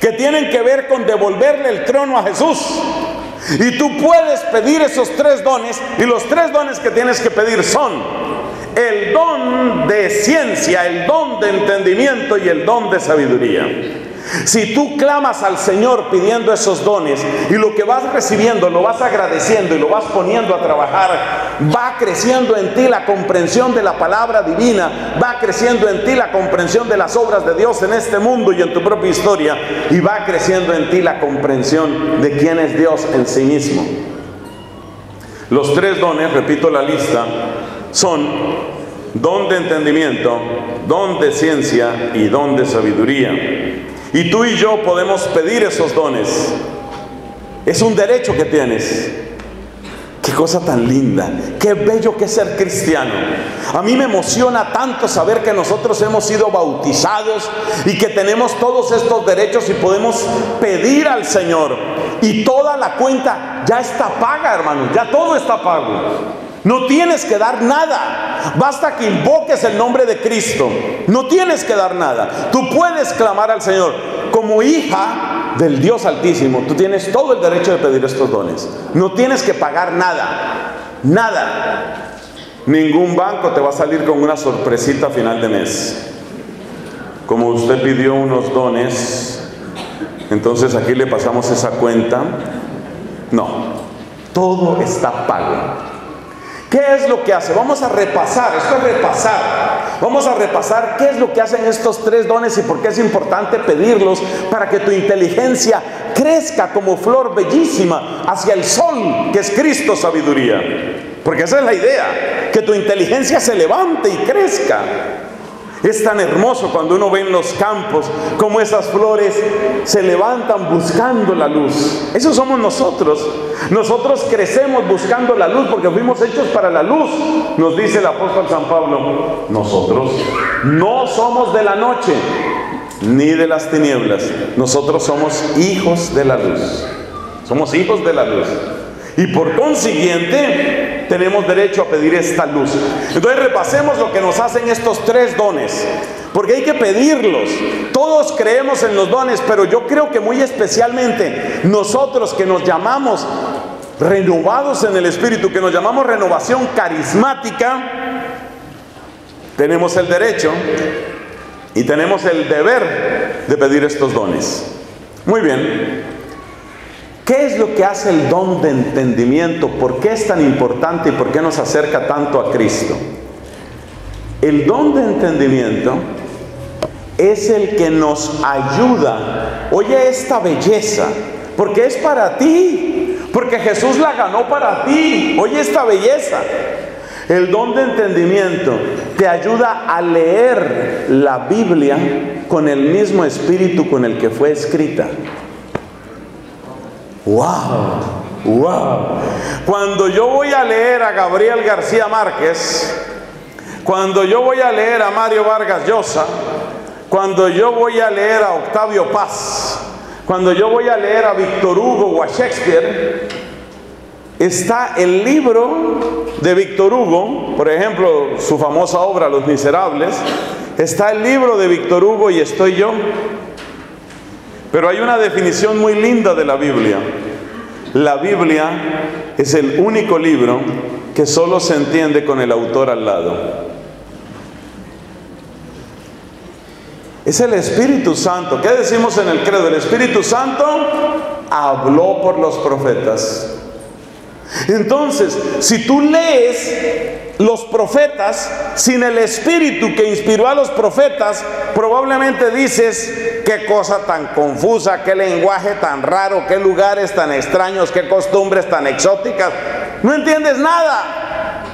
que tienen que ver con devolverle el trono a Jesús. Y tú puedes pedir esos tres dones y los tres dones que tienes que pedir son el don de ciencia, el don de entendimiento y el don de sabiduría. Si tú clamas al Señor pidiendo esos dones y lo que vas recibiendo lo vas agradeciendo y lo vas poniendo a trabajar, va creciendo en ti la comprensión de la palabra divina, va creciendo en ti la comprensión de las obras de Dios en este mundo y en tu propia historia y va creciendo en ti la comprensión de quién es Dios en sí mismo. Los tres dones, repito la lista, son don de entendimiento, don de ciencia y don de sabiduría. Y tú y yo podemos pedir esos dones. Es un derecho que tienes. Qué cosa tan linda, qué bello que es ser cristiano. A mí me emociona tanto saber que nosotros hemos sido bautizados y que tenemos todos estos derechos y podemos pedir al Señor. Y toda la cuenta ya está paga, hermano, ya todo está pago. No tienes que dar nada. Basta que invoques el nombre de Cristo. No tienes que dar nada. Tú puedes clamar al Señor. Como hija del Dios Altísimo, tú tienes todo el derecho de pedir estos dones. No tienes que pagar nada. Nada. Ningún banco te va a salir con una sorpresita a final de mes. Como usted pidió unos dones Entonces aquí le pasamos esa cuenta. No, todo está pago. ¿Qué es lo que hace? Vamos a repasar, esto es repasar. Vamos a repasar qué es lo que hacen estos tres dones y por qué es importante pedirlos para que tu inteligencia crezca como flor bellísima hacia el sol, que es Cristo sabiduría. Porque esa es la idea, que tu inteligencia se levante y crezca. Es tan hermoso cuando uno ve en los campos cómo esas flores se levantan buscando la luz. Eso somos nosotros. Nosotros crecemos buscando la luz porque fuimos hechos para la luz, nos dice el apóstol San Pablo. Nosotros no somos de la noche ni de las tinieblas. Nosotros somos hijos de la luz. Somos hijos de la luz. Y por consiguiente tenemos derecho a pedir esta luz. Entonces repasemos lo que nos hacen estos tres dones. Porque hay que pedirlos. Todos creemos en los dones, pero yo creo que muy especialmente nosotros que nos llamamos renovados en el Espíritu, que nos llamamos renovación carismática, tenemos el derecho y tenemos el deber de pedir estos dones. Muy bien. ¿Qué es lo que hace el don de entendimiento? ¿Por qué es tan importante y por qué nos acerca tanto a Cristo? El don de entendimiento es el que nos ayuda. Oye esta belleza, porque es para ti, porque Jesús la ganó para ti. Oye esta belleza. El don de entendimiento te ayuda a leer la Biblia con el mismo espíritu con el que fue escrita. ¡Wow! ¡Wow! Cuando yo voy a leer a Gabriel García Márquez, cuando yo voy a leer a Mario Vargas Llosa, cuando yo voy a leer a Octavio Paz, cuando yo voy a leer a Víctor Hugo o a Shakespeare, está el libro de Víctor Hugo, por ejemplo, su famosa obra Los Miserables, está el libro de Víctor Hugo y estoy yo. Pero hay una definición muy linda de la Biblia. La Biblia es el único libro que solo se entiende con el autor al lado. Es el Espíritu Santo. ¿Qué decimos en el credo? El Espíritu Santo habló por los profetas. Entonces, si tú lees los profetas, sin el espíritu que inspiró a los profetas, probablemente dices, qué cosa tan confusa, qué lenguaje tan raro, qué lugares tan extraños, qué costumbres tan exóticas. No entiendes nada.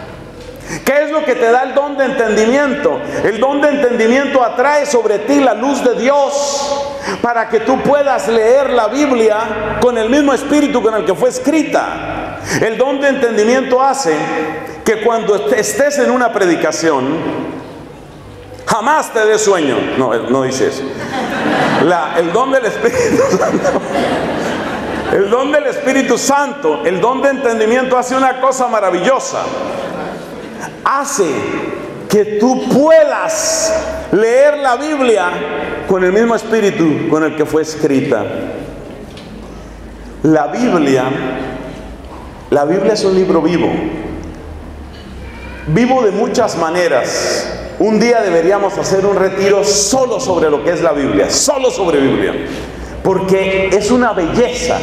¿Qué es lo que te da el don de entendimiento? El don de entendimiento atrae sobre ti la luz de Dios para que tú puedas leer la Biblia con el mismo espíritu con el que fue escrita. El don de entendimiento hace que cuando estés en una predicación, jamás te dé sueño. No, no dice eso. el don del Espíritu Santo. El don del Espíritu Santo, el don de entendimiento hace una cosa maravillosa. Hace que tú puedas leer la Biblia con el mismo espíritu con el que fue escrita. La Biblia, la Biblia es un libro vivo. Vivo de muchas maneras. Un día deberíamos hacer un retiro solo sobre lo que es la Biblia, solo sobre Biblia. Porque es una belleza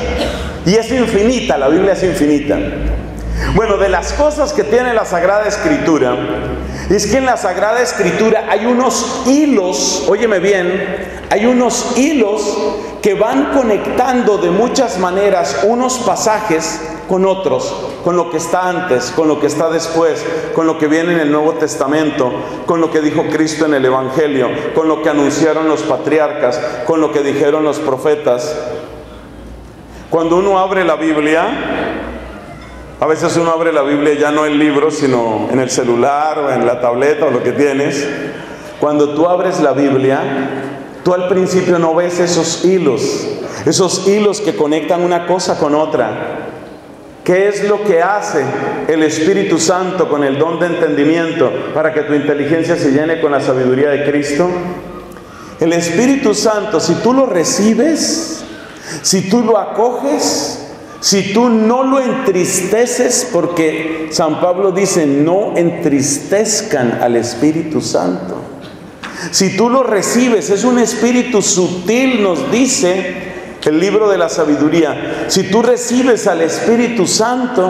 y es infinita, la Biblia es infinita. Bueno, de las cosas que tiene la Sagrada Escritura, es que en la Sagrada Escritura hay unos hilos, óyeme bien, hay unos hilos que van conectando de muchas maneras unos pasajes con otros, con lo que está antes, con lo que está después, con lo que viene en el Nuevo Testamento, con lo que dijo Cristo en el Evangelio, con lo que anunciaron los patriarcas, con lo que dijeron los profetas. Cuando uno abre la Biblia, a veces uno abre la Biblia ya no en libros, sino en el celular o en la tableta o lo que tienes. Cuando tú abres la Biblia, tú al principio no ves esos hilos, esos hilos que conectan una cosa con otra. ¿Qué es lo que hace el Espíritu Santo con el don de entendimiento para que tu inteligencia se llene con la sabiduría de Cristo? El Espíritu Santo, si tú lo recibes, si tú lo acoges, si tú no lo entristeces, porque San Pablo dice, no entristezcan al Espíritu Santo. Si tú lo recibes, es un espíritu sutil, nos dice, el libro de la sabiduría. Si tú recibes al Espíritu Santo,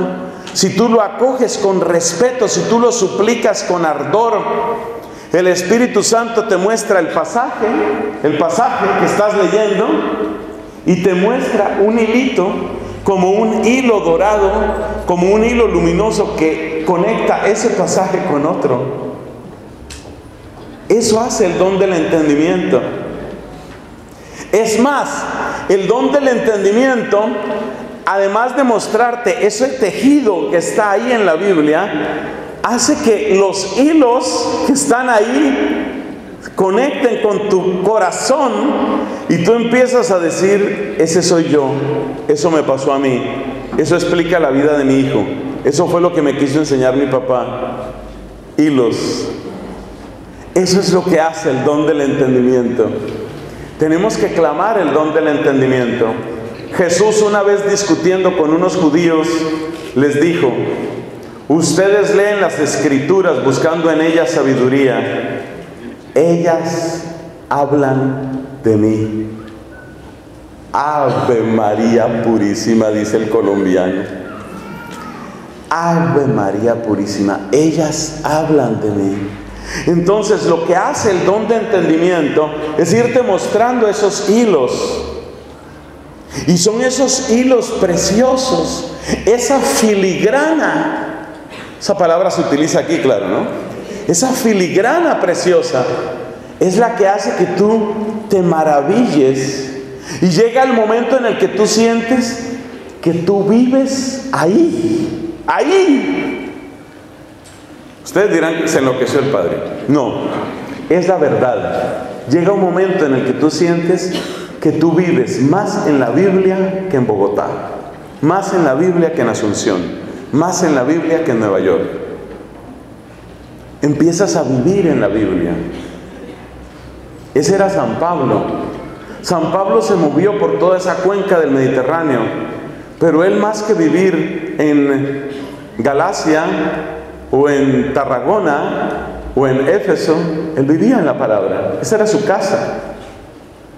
si tú lo acoges con respeto, si tú lo suplicas con ardor, el Espíritu Santo te muestra el pasaje, el pasaje que estás leyendo, y te muestra un hilito como un hilo dorado, como un hilo luminoso que conecta ese pasaje con otro. Eso hace el don del entendimiento. Es más, el don del entendimiento, además de mostrarte ese tejido que está ahí en la Biblia, hace que los hilos que están ahí conecten con tu corazón y tú empiezas a decir, ese soy yo, eso me pasó a mí, eso explica la vida de mi hijo, eso fue lo que me quiso enseñar mi papá. Hilos. Eso es lo que hace el don del entendimiento. Tenemos que clamar el don del entendimiento. Jesús una vez discutiendo con unos judíos les dijo, ustedes leen las escrituras buscando en ellas sabiduría, ellas hablan de mí. Ave María Purísima, dice el colombiano. Ave María Purísima, ellas hablan de mí. Entonces lo que hace el don de entendimiento es irte mostrando esos hilos. Y son esos hilos preciosos, esa filigrana. Esa palabra se utiliza aquí, claro, ¿no? Esa filigrana preciosa es la que hace que tú te maravilles. Y llega el momento en el que tú sientes que tú vives ahí, ahí, Ustedes dirán que se enloqueció el Padre. No, es la verdad. Llega un momento en el que tú sientes que tú vives más en la Biblia que en Bogotá, más en la Biblia que en Asunción, más en la Biblia que en Nueva York. Empiezas a vivir en la Biblia. Ese era San Pablo. San Pablo se movió por toda esa cuenca del Mediterráneo, pero él más que vivir en Galacia, o en Tarragona o en Éfeso, él vivía en la palabra. Esa era su casa.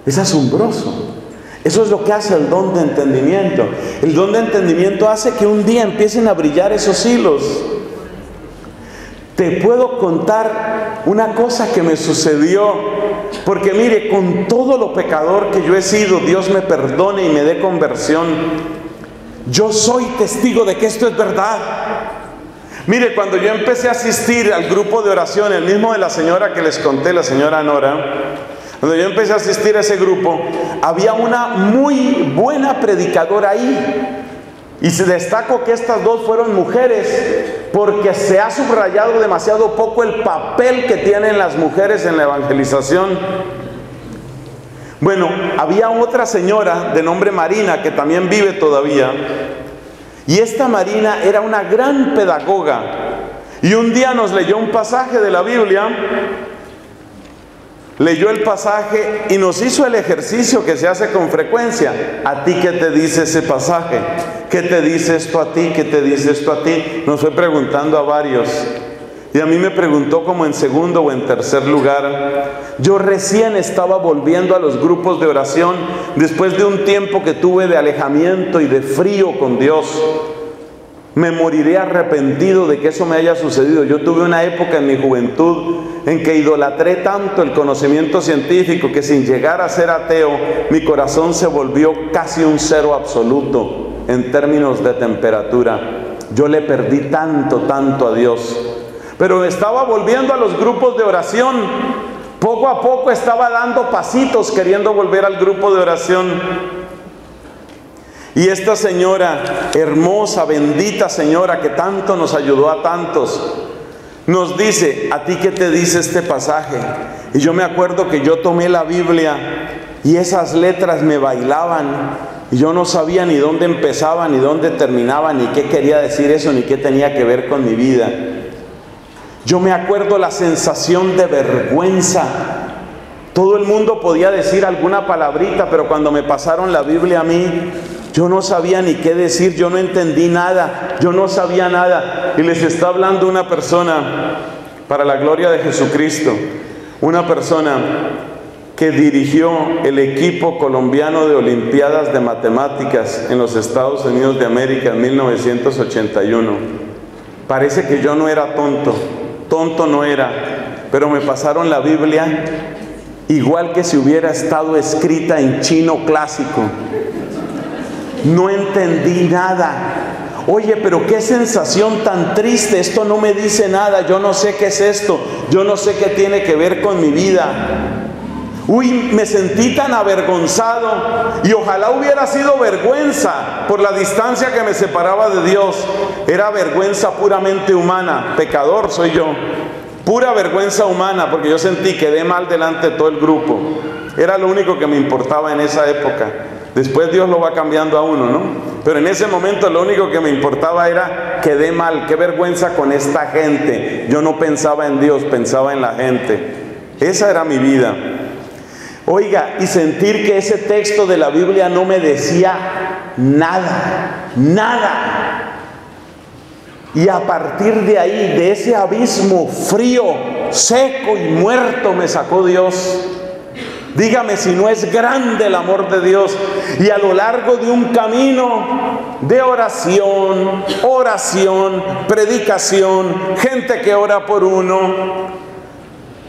Es asombroso. Eso es lo que hace el don de entendimiento. El don de entendimiento hace que un día empiecen a brillar esos hilos. Te puedo contar una cosa que me sucedió, porque mire, con todo lo pecador que yo he sido, Dios me perdone y me dé conversión. Yo soy testigo de que esto es verdad. Mire, cuando yo empecé a asistir al grupo de oración, el mismo de la señora que les conté, la señora Nora, cuando yo empecé a asistir a ese grupo, había una muy buena predicadora ahí. Y se destaco que estas dos fueron mujeres, porque se ha subrayado demasiado poco el papel que tienen las mujeres en la evangelización. Bueno, había otra señora de nombre Marina que también vive todavía, y esta Marina era una gran pedagoga. Y un día nos leyó un pasaje de la Biblia, leyó el pasaje y nos hizo el ejercicio que se hace con frecuencia. ¿A ti qué te dice ese pasaje? ¿Qué te dice esto a ti? ¿Qué te dice esto a ti? Nos fue preguntando a varios. Y a mí me preguntó como en segundo o en tercer lugar. Yo recién estaba volviendo a los grupos de oración después de un tiempo que tuve de alejamiento y de frío con Dios. Me moriré arrepentido de que eso me haya sucedido. Yo tuve una época en mi juventud en que idolatré tanto el conocimiento científico que sin llegar a ser ateo, mi corazón se volvió casi un cero absoluto en términos de temperatura. Yo le perdí tanto, tanto a Dios pero estaba volviendo a los grupos de oración. Poco a poco estaba dando pasitos queriendo volver al grupo de oración. Y esta señora, hermosa, bendita señora que tanto nos ayudó a tantos, nos dice, ¿a ti qué te dice este pasaje? Y yo me acuerdo que yo tomé la Biblia y esas letras me bailaban y yo no sabía ni dónde empezaba, ni dónde terminaba, ni qué quería decir eso, ni qué tenía que ver con mi vida. Yo me acuerdo la sensación de vergüenza. Todo el mundo podía decir alguna palabrita, pero cuando me pasaron la Biblia a mí, yo no sabía ni qué decir, yo no entendí nada, yo no sabía nada. Y les está hablando una persona, para la gloria de Jesucristo, una persona que dirigió el equipo colombiano de Olimpiadas de Matemáticas en los Estados Unidos de América en 1981. Parece que yo no era tonto, tonto no era, pero me pasaron la Biblia igual que si hubiera estado escrita en chino clásico. No entendí nada. Oye, pero qué sensación tan triste, esto no me dice nada, yo no sé qué es esto, yo no sé qué tiene que ver con mi vida. Uy, me sentí tan avergonzado y ojalá hubiera sido vergüenza por la distancia que me separaba de Dios. Era vergüenza puramente humana, pecador soy yo. Pura vergüenza humana porque yo sentí que quedé mal delante de todo el grupo. Era lo único que me importaba en esa época. Después Dios lo va cambiando a uno, ¿no? Pero en ese momento lo único que me importaba era quedé mal, qué vergüenza con esta gente. Yo no pensaba en Dios, pensaba en la gente. Esa era mi vida. Oiga, y sentir que ese texto de la Biblia no me decía nada, nada. Y a partir de ahí, de ese abismo frío, seco y muerto, me sacó Dios. Dígame si no es grande el amor de Dios. Y a lo largo de un camino de oración, oración, predicación, gente que ora por uno.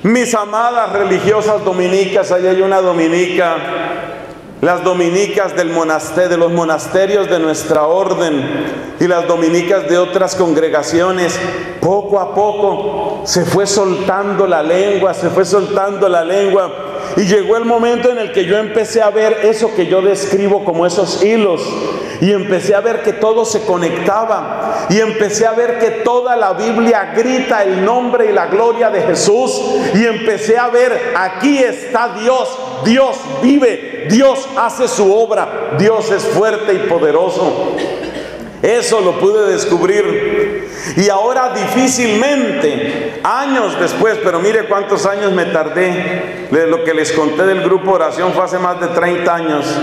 Mis amadas religiosas dominicas, ahí hay una dominica, las dominicas del monasterio, de los monasterios de nuestra orden y las dominicas de otras congregaciones, poco a poco se fue soltando la lengua, se fue soltando la lengua. Y llegó el momento en el que yo empecé a ver eso que yo describo como esos hilos. Y empecé a ver que todo se conectaba. Y empecé a ver que toda la Biblia grita el nombre y la gloria de Jesús. Y empecé a ver, aquí está Dios. Dios vive. Dios hace su obra. Dios es fuerte y poderoso. Eso lo pude descubrir. Y ahora difícilmente, años después, pero mire cuántos años me tardé. Lo que les conté del grupo oración fue hace más de 30 años.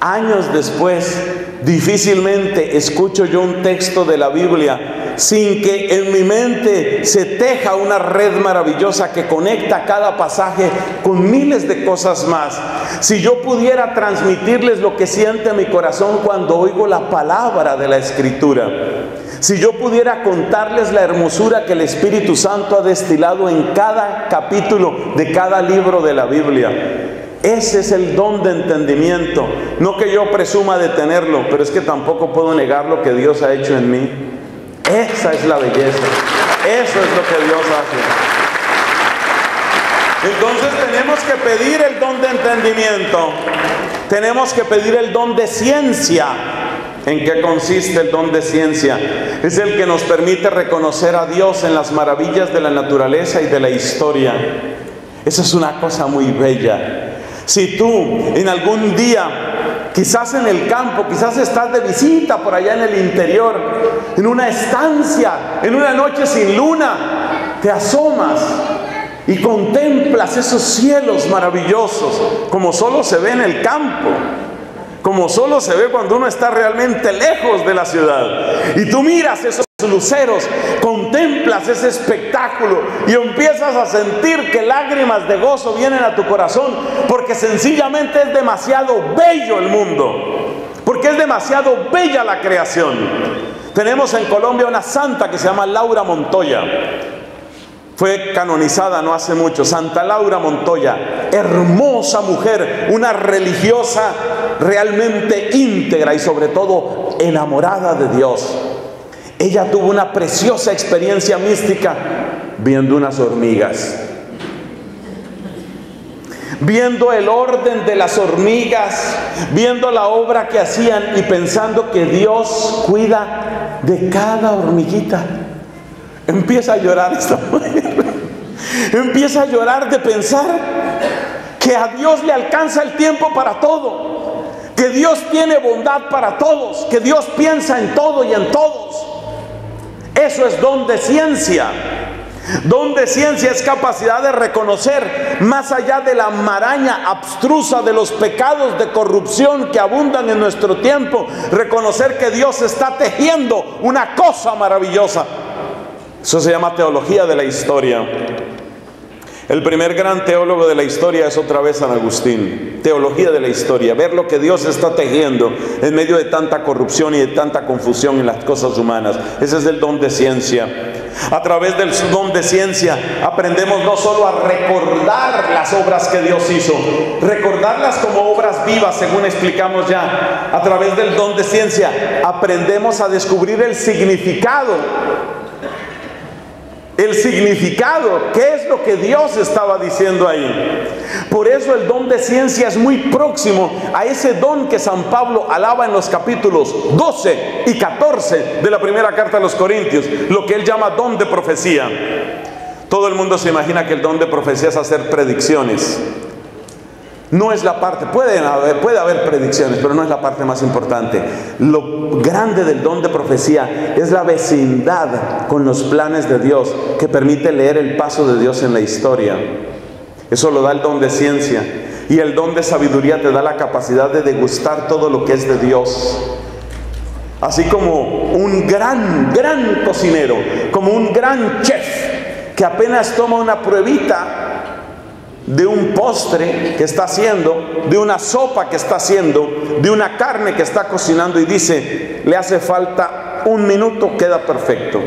Años después, difícilmente escucho yo un texto de la Biblia sin que en mi mente se teja una red maravillosa que conecta cada pasaje con miles de cosas más. Si yo pudiera transmitirles lo que siente mi corazón cuando oigo la palabra de la Escritura, si yo pudiera contarles la hermosura que el Espíritu Santo ha destilado en cada capítulo de cada libro de la Biblia, ese es el don de entendimiento. No que yo presuma de tenerlo, pero es que tampoco puedo negar lo que Dios ha hecho en mí. Esa es la belleza. Eso es lo que Dios hace. Entonces tenemos que pedir el don de entendimiento. Tenemos que pedir el don de ciencia. ¿En qué consiste el don de ciencia? Es el que nos permite reconocer a Dios en las maravillas de la naturaleza y de la historia. Esa es una cosa muy bella. Si tú en algún día, quizás en el campo, quizás estás de visita por allá en el interior, en una estancia, en una noche sin luna, te asomas y contemplas esos cielos maravillosos, como solo se ve en el campo como solo se ve cuando uno está realmente lejos de la ciudad. Y tú miras esos luceros, contemplas ese espectáculo y empiezas a sentir que lágrimas de gozo vienen a tu corazón porque sencillamente es demasiado bello el mundo, porque es demasiado bella la creación. Tenemos en Colombia una santa que se llama Laura Montoya. Fue canonizada no hace mucho, Santa Laura Montoya, hermosa mujer, una religiosa realmente íntegra y sobre todo enamorada de Dios. Ella tuvo una preciosa experiencia mística viendo unas hormigas. Viendo el orden de las hormigas, viendo la obra que hacían y pensando que Dios cuida de cada hormiguita. Empieza a llorar esta mujer. Empieza a llorar de pensar que a Dios le alcanza el tiempo para todo. Que Dios tiene bondad para todos. Que Dios piensa en todo y en todos. Eso es don de ciencia. Don de ciencia es capacidad de reconocer más allá de la maraña abstrusa de los pecados de corrupción que abundan en nuestro tiempo, reconocer que Dios está tejiendo una cosa maravillosa eso se llama teología de la historia. El primer gran teólogo de la historia es otra vez San Agustín. Teología de la historia. Ver lo que Dios está tejiendo en medio de tanta corrupción y de tanta confusión en las cosas humanas. Ese es el don de ciencia. A través del don de ciencia aprendemos no solo a recordar las obras que Dios hizo, recordarlas como obras vivas, según explicamos ya. A través del don de ciencia aprendemos a descubrir el significado el significado, qué es lo que Dios estaba diciendo ahí. Por eso el don de ciencia es muy próximo a ese don que San Pablo alaba en los capítulos 12 y 14 de la primera carta a los Corintios, lo que él llama don de profecía. Todo el mundo se imagina que el don de profecía es hacer predicciones. No es la parte, puede haber, predicciones, pero no es la parte más importante. Lo grande del don de profecía es la vecindad con los planes de Dios que permite leer el paso de Dios en la historia. Eso lo da el don de ciencia. Y el don de sabiduría te da la capacidad de degustar todo lo que es de Dios. Así como un gran, gran cocinero, como un gran chef que apenas toma una pruebita de un postre que está haciendo, de una sopa que está haciendo, de una carne que está cocinando y dice, le hace falta un minuto, queda perfecto.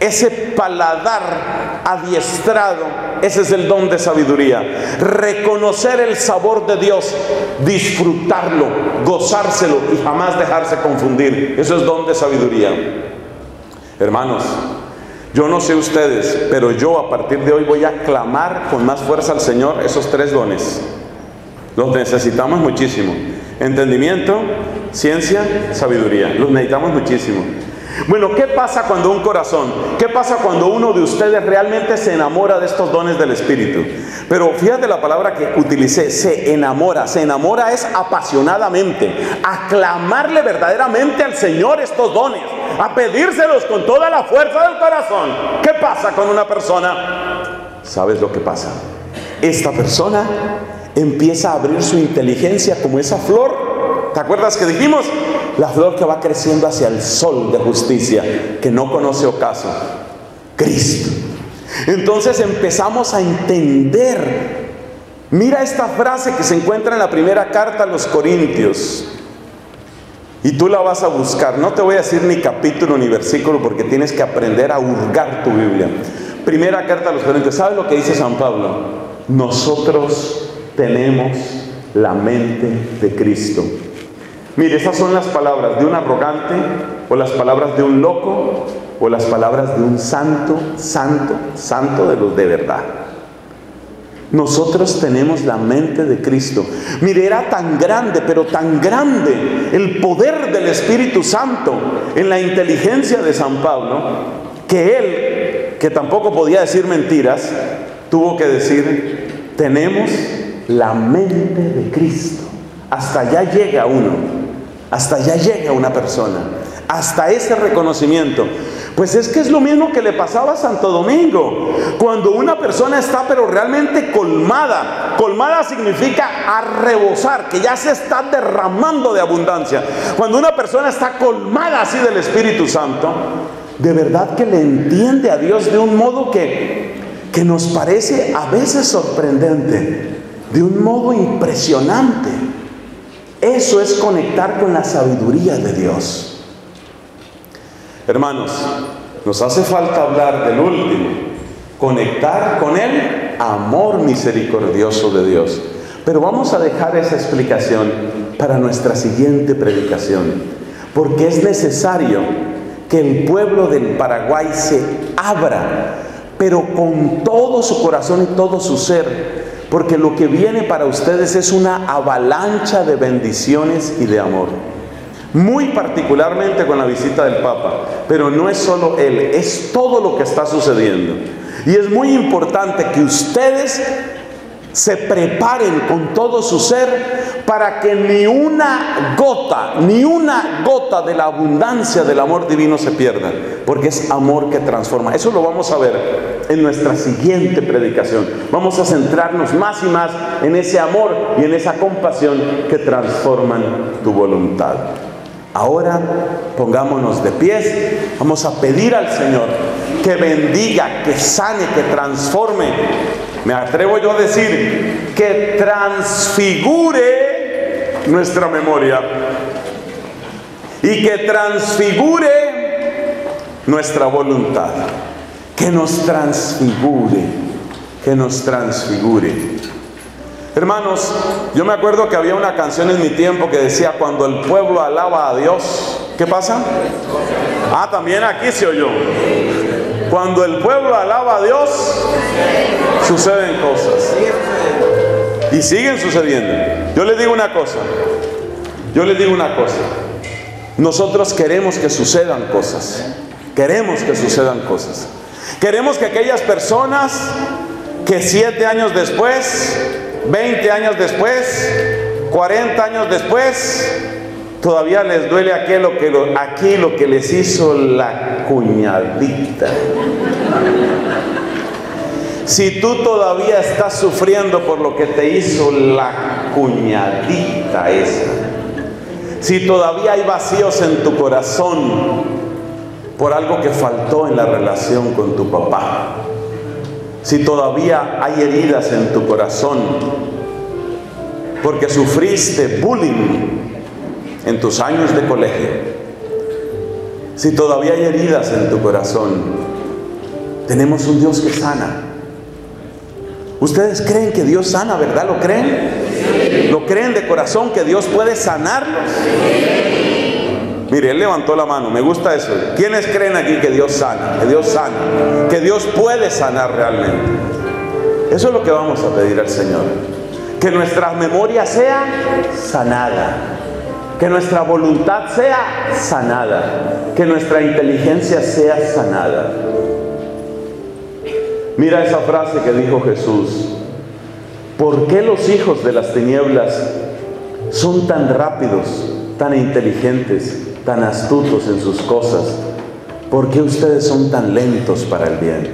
Ese paladar adiestrado, ese es el don de sabiduría. Reconocer el sabor de Dios, disfrutarlo, gozárselo y jamás dejarse confundir. Eso es don de sabiduría. Hermanos, yo no sé ustedes, pero yo a partir de hoy voy a clamar con más fuerza al Señor esos tres dones. Los necesitamos muchísimo. Entendimiento, ciencia, sabiduría. Los necesitamos muchísimo. Bueno, ¿qué pasa cuando un corazón, qué pasa cuando uno de ustedes realmente se enamora de estos dones del Espíritu? Pero fíjate la palabra que utilicé, se enamora. Se enamora es apasionadamente, aclamarle verdaderamente al Señor estos dones a pedírselos con toda la fuerza del corazón. ¿Qué pasa con una persona? ¿Sabes lo que pasa? Esta persona empieza a abrir su inteligencia como esa flor. ¿Te acuerdas que dijimos? La flor que va creciendo hacia el sol de justicia, que no conoce ocaso. Cristo. Entonces empezamos a entender. Mira esta frase que se encuentra en la primera carta a los Corintios. Y tú la vas a buscar. No te voy a decir ni capítulo ni versículo porque tienes que aprender a hurgar tu Biblia. Primera carta a los Corintios. ¿Sabes lo que dice San Pablo? Nosotros tenemos la mente de Cristo. Mire, esas son las palabras de un arrogante o las palabras de un loco o las palabras de un santo, santo, santo de los de verdad. Nosotros tenemos la mente de Cristo. Mire, era tan grande, pero tan grande el poder del Espíritu Santo en la inteligencia de San Pablo, que él, que tampoco podía decir mentiras, tuvo que decir, tenemos la mente de Cristo. Hasta allá llega uno, hasta allá llega una persona, hasta ese reconocimiento. Pues es que es lo mismo que le pasaba a Santo Domingo. Cuando una persona está pero realmente colmada, colmada significa a que ya se está derramando de abundancia. Cuando una persona está colmada así del Espíritu Santo, de verdad que le entiende a Dios de un modo que, que nos parece a veces sorprendente, de un modo impresionante. Eso es conectar con la sabiduría de Dios. Hermanos, nos hace falta hablar del último, conectar con el amor misericordioso de Dios. Pero vamos a dejar esa explicación para nuestra siguiente predicación, porque es necesario que el pueblo del Paraguay se abra, pero con todo su corazón y todo su ser, porque lo que viene para ustedes es una avalancha de bendiciones y de amor muy particularmente con la visita del Papa, pero no es solo él, es todo lo que está sucediendo. Y es muy importante que ustedes se preparen con todo su ser para que ni una gota, ni una gota de la abundancia del amor divino se pierda, porque es amor que transforma. Eso lo vamos a ver en nuestra siguiente predicación. Vamos a centrarnos más y más en ese amor y en esa compasión que transforman tu voluntad. Ahora pongámonos de pies, vamos a pedir al Señor que bendiga, que sane, que transforme me atrevo yo a decir, que transfigure nuestra memoria y que transfigure nuestra voluntad, que nos transfigure, que nos transfigure. Hermanos, yo me acuerdo que había una canción en mi tiempo que decía, cuando el pueblo alaba a Dios, ¿qué pasa? Ah, también aquí se oyó. Cuando el pueblo alaba a Dios, suceden cosas. Y siguen sucediendo. Yo les digo una cosa. Yo les digo una cosa. Nosotros queremos que sucedan cosas. Queremos que sucedan cosas. Queremos que aquellas personas que siete años después, 20 años después, 40 años después, todavía les duele aquí lo que, aquí lo que les hizo la cuñadita. Si tú todavía estás sufriendo por lo que te hizo la cuñadita esa, si todavía hay vacíos en tu corazón por algo que faltó en la relación con tu papá, si todavía hay heridas en tu corazón porque sufriste bullying en tus años de colegio, si todavía hay heridas en tu corazón, tenemos un Dios que sana. Ustedes creen que Dios sana, ¿verdad? ¿Lo creen? ¿Lo creen de corazón que Dios puede sanarlos? Mire, él levantó la mano, me gusta eso. ¿Quiénes creen aquí que Dios sana? Que Dios sana, que Dios puede sanar realmente. Eso es lo que vamos a pedir al Señor. Que nuestra memoria sea sanada que nuestra voluntad sea sanada, que nuestra inteligencia sea sanada. Mira esa frase que dijo Jesús. ¿Por qué los hijos de las tinieblas son tan rápidos, tan inteligentes, tan astutos en sus cosas? ¿Por qué ustedes son tan lentos para el bien?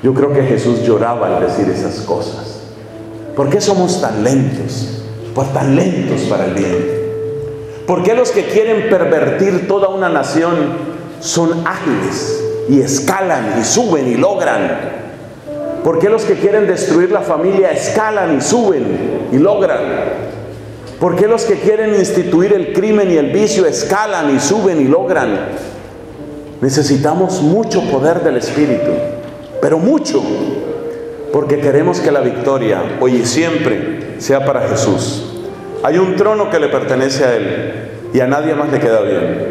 Yo creo que Jesús lloraba al decir esas cosas. ¿Por qué somos tan lentos? Por tan lentos para el bien. ¿Por qué los que quieren pervertir toda una nación son ágiles y escalan y suben y logran? ¿Por qué los que quieren destruir la familia escalan y suben y logran? ¿Por qué los que quieren instituir el crimen y el vicio escalan y suben y logran? Necesitamos mucho poder del Espíritu, pero mucho, porque queremos que la victoria hoy y siempre sea para Jesús. Hay un trono que le pertenece a Él y a nadie más le queda bien.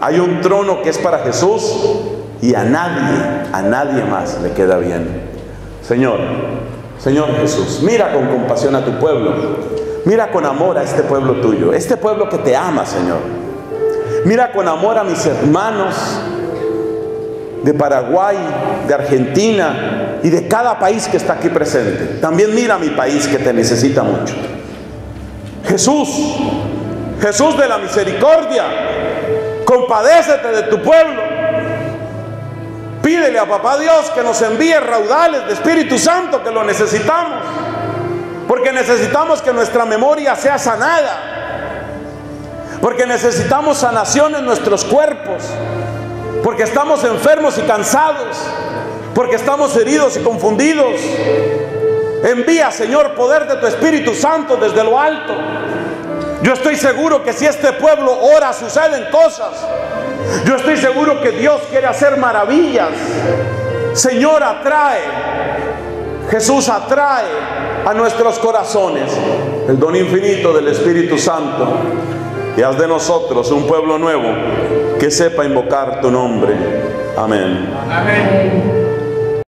Hay un trono que es para Jesús y a nadie, a nadie más le queda bien. Señor, Señor Jesús, mira con compasión a tu pueblo. Mira con amor a este pueblo tuyo, este pueblo que te ama, Señor. Mira con amor a mis hermanos de Paraguay, de Argentina y de cada país que está aquí presente. También mira a mi país que te necesita mucho. Jesús, Jesús de la misericordia, compadécete de tu pueblo. Pídele a papá Dios que nos envíe raudales de Espíritu Santo que lo necesitamos. Porque necesitamos que nuestra memoria sea sanada. Porque necesitamos sanación en nuestros cuerpos. Porque estamos enfermos y cansados. Porque estamos heridos y confundidos. Envía, Señor, poder de tu Espíritu Santo desde lo alto. Yo estoy seguro que si este pueblo ora, suceden cosas. Yo estoy seguro que Dios quiere hacer maravillas. Señor, atrae. Jesús atrae a nuestros corazones el don infinito del Espíritu Santo. Y haz de nosotros un pueblo nuevo que sepa invocar tu nombre. Amén. Amén.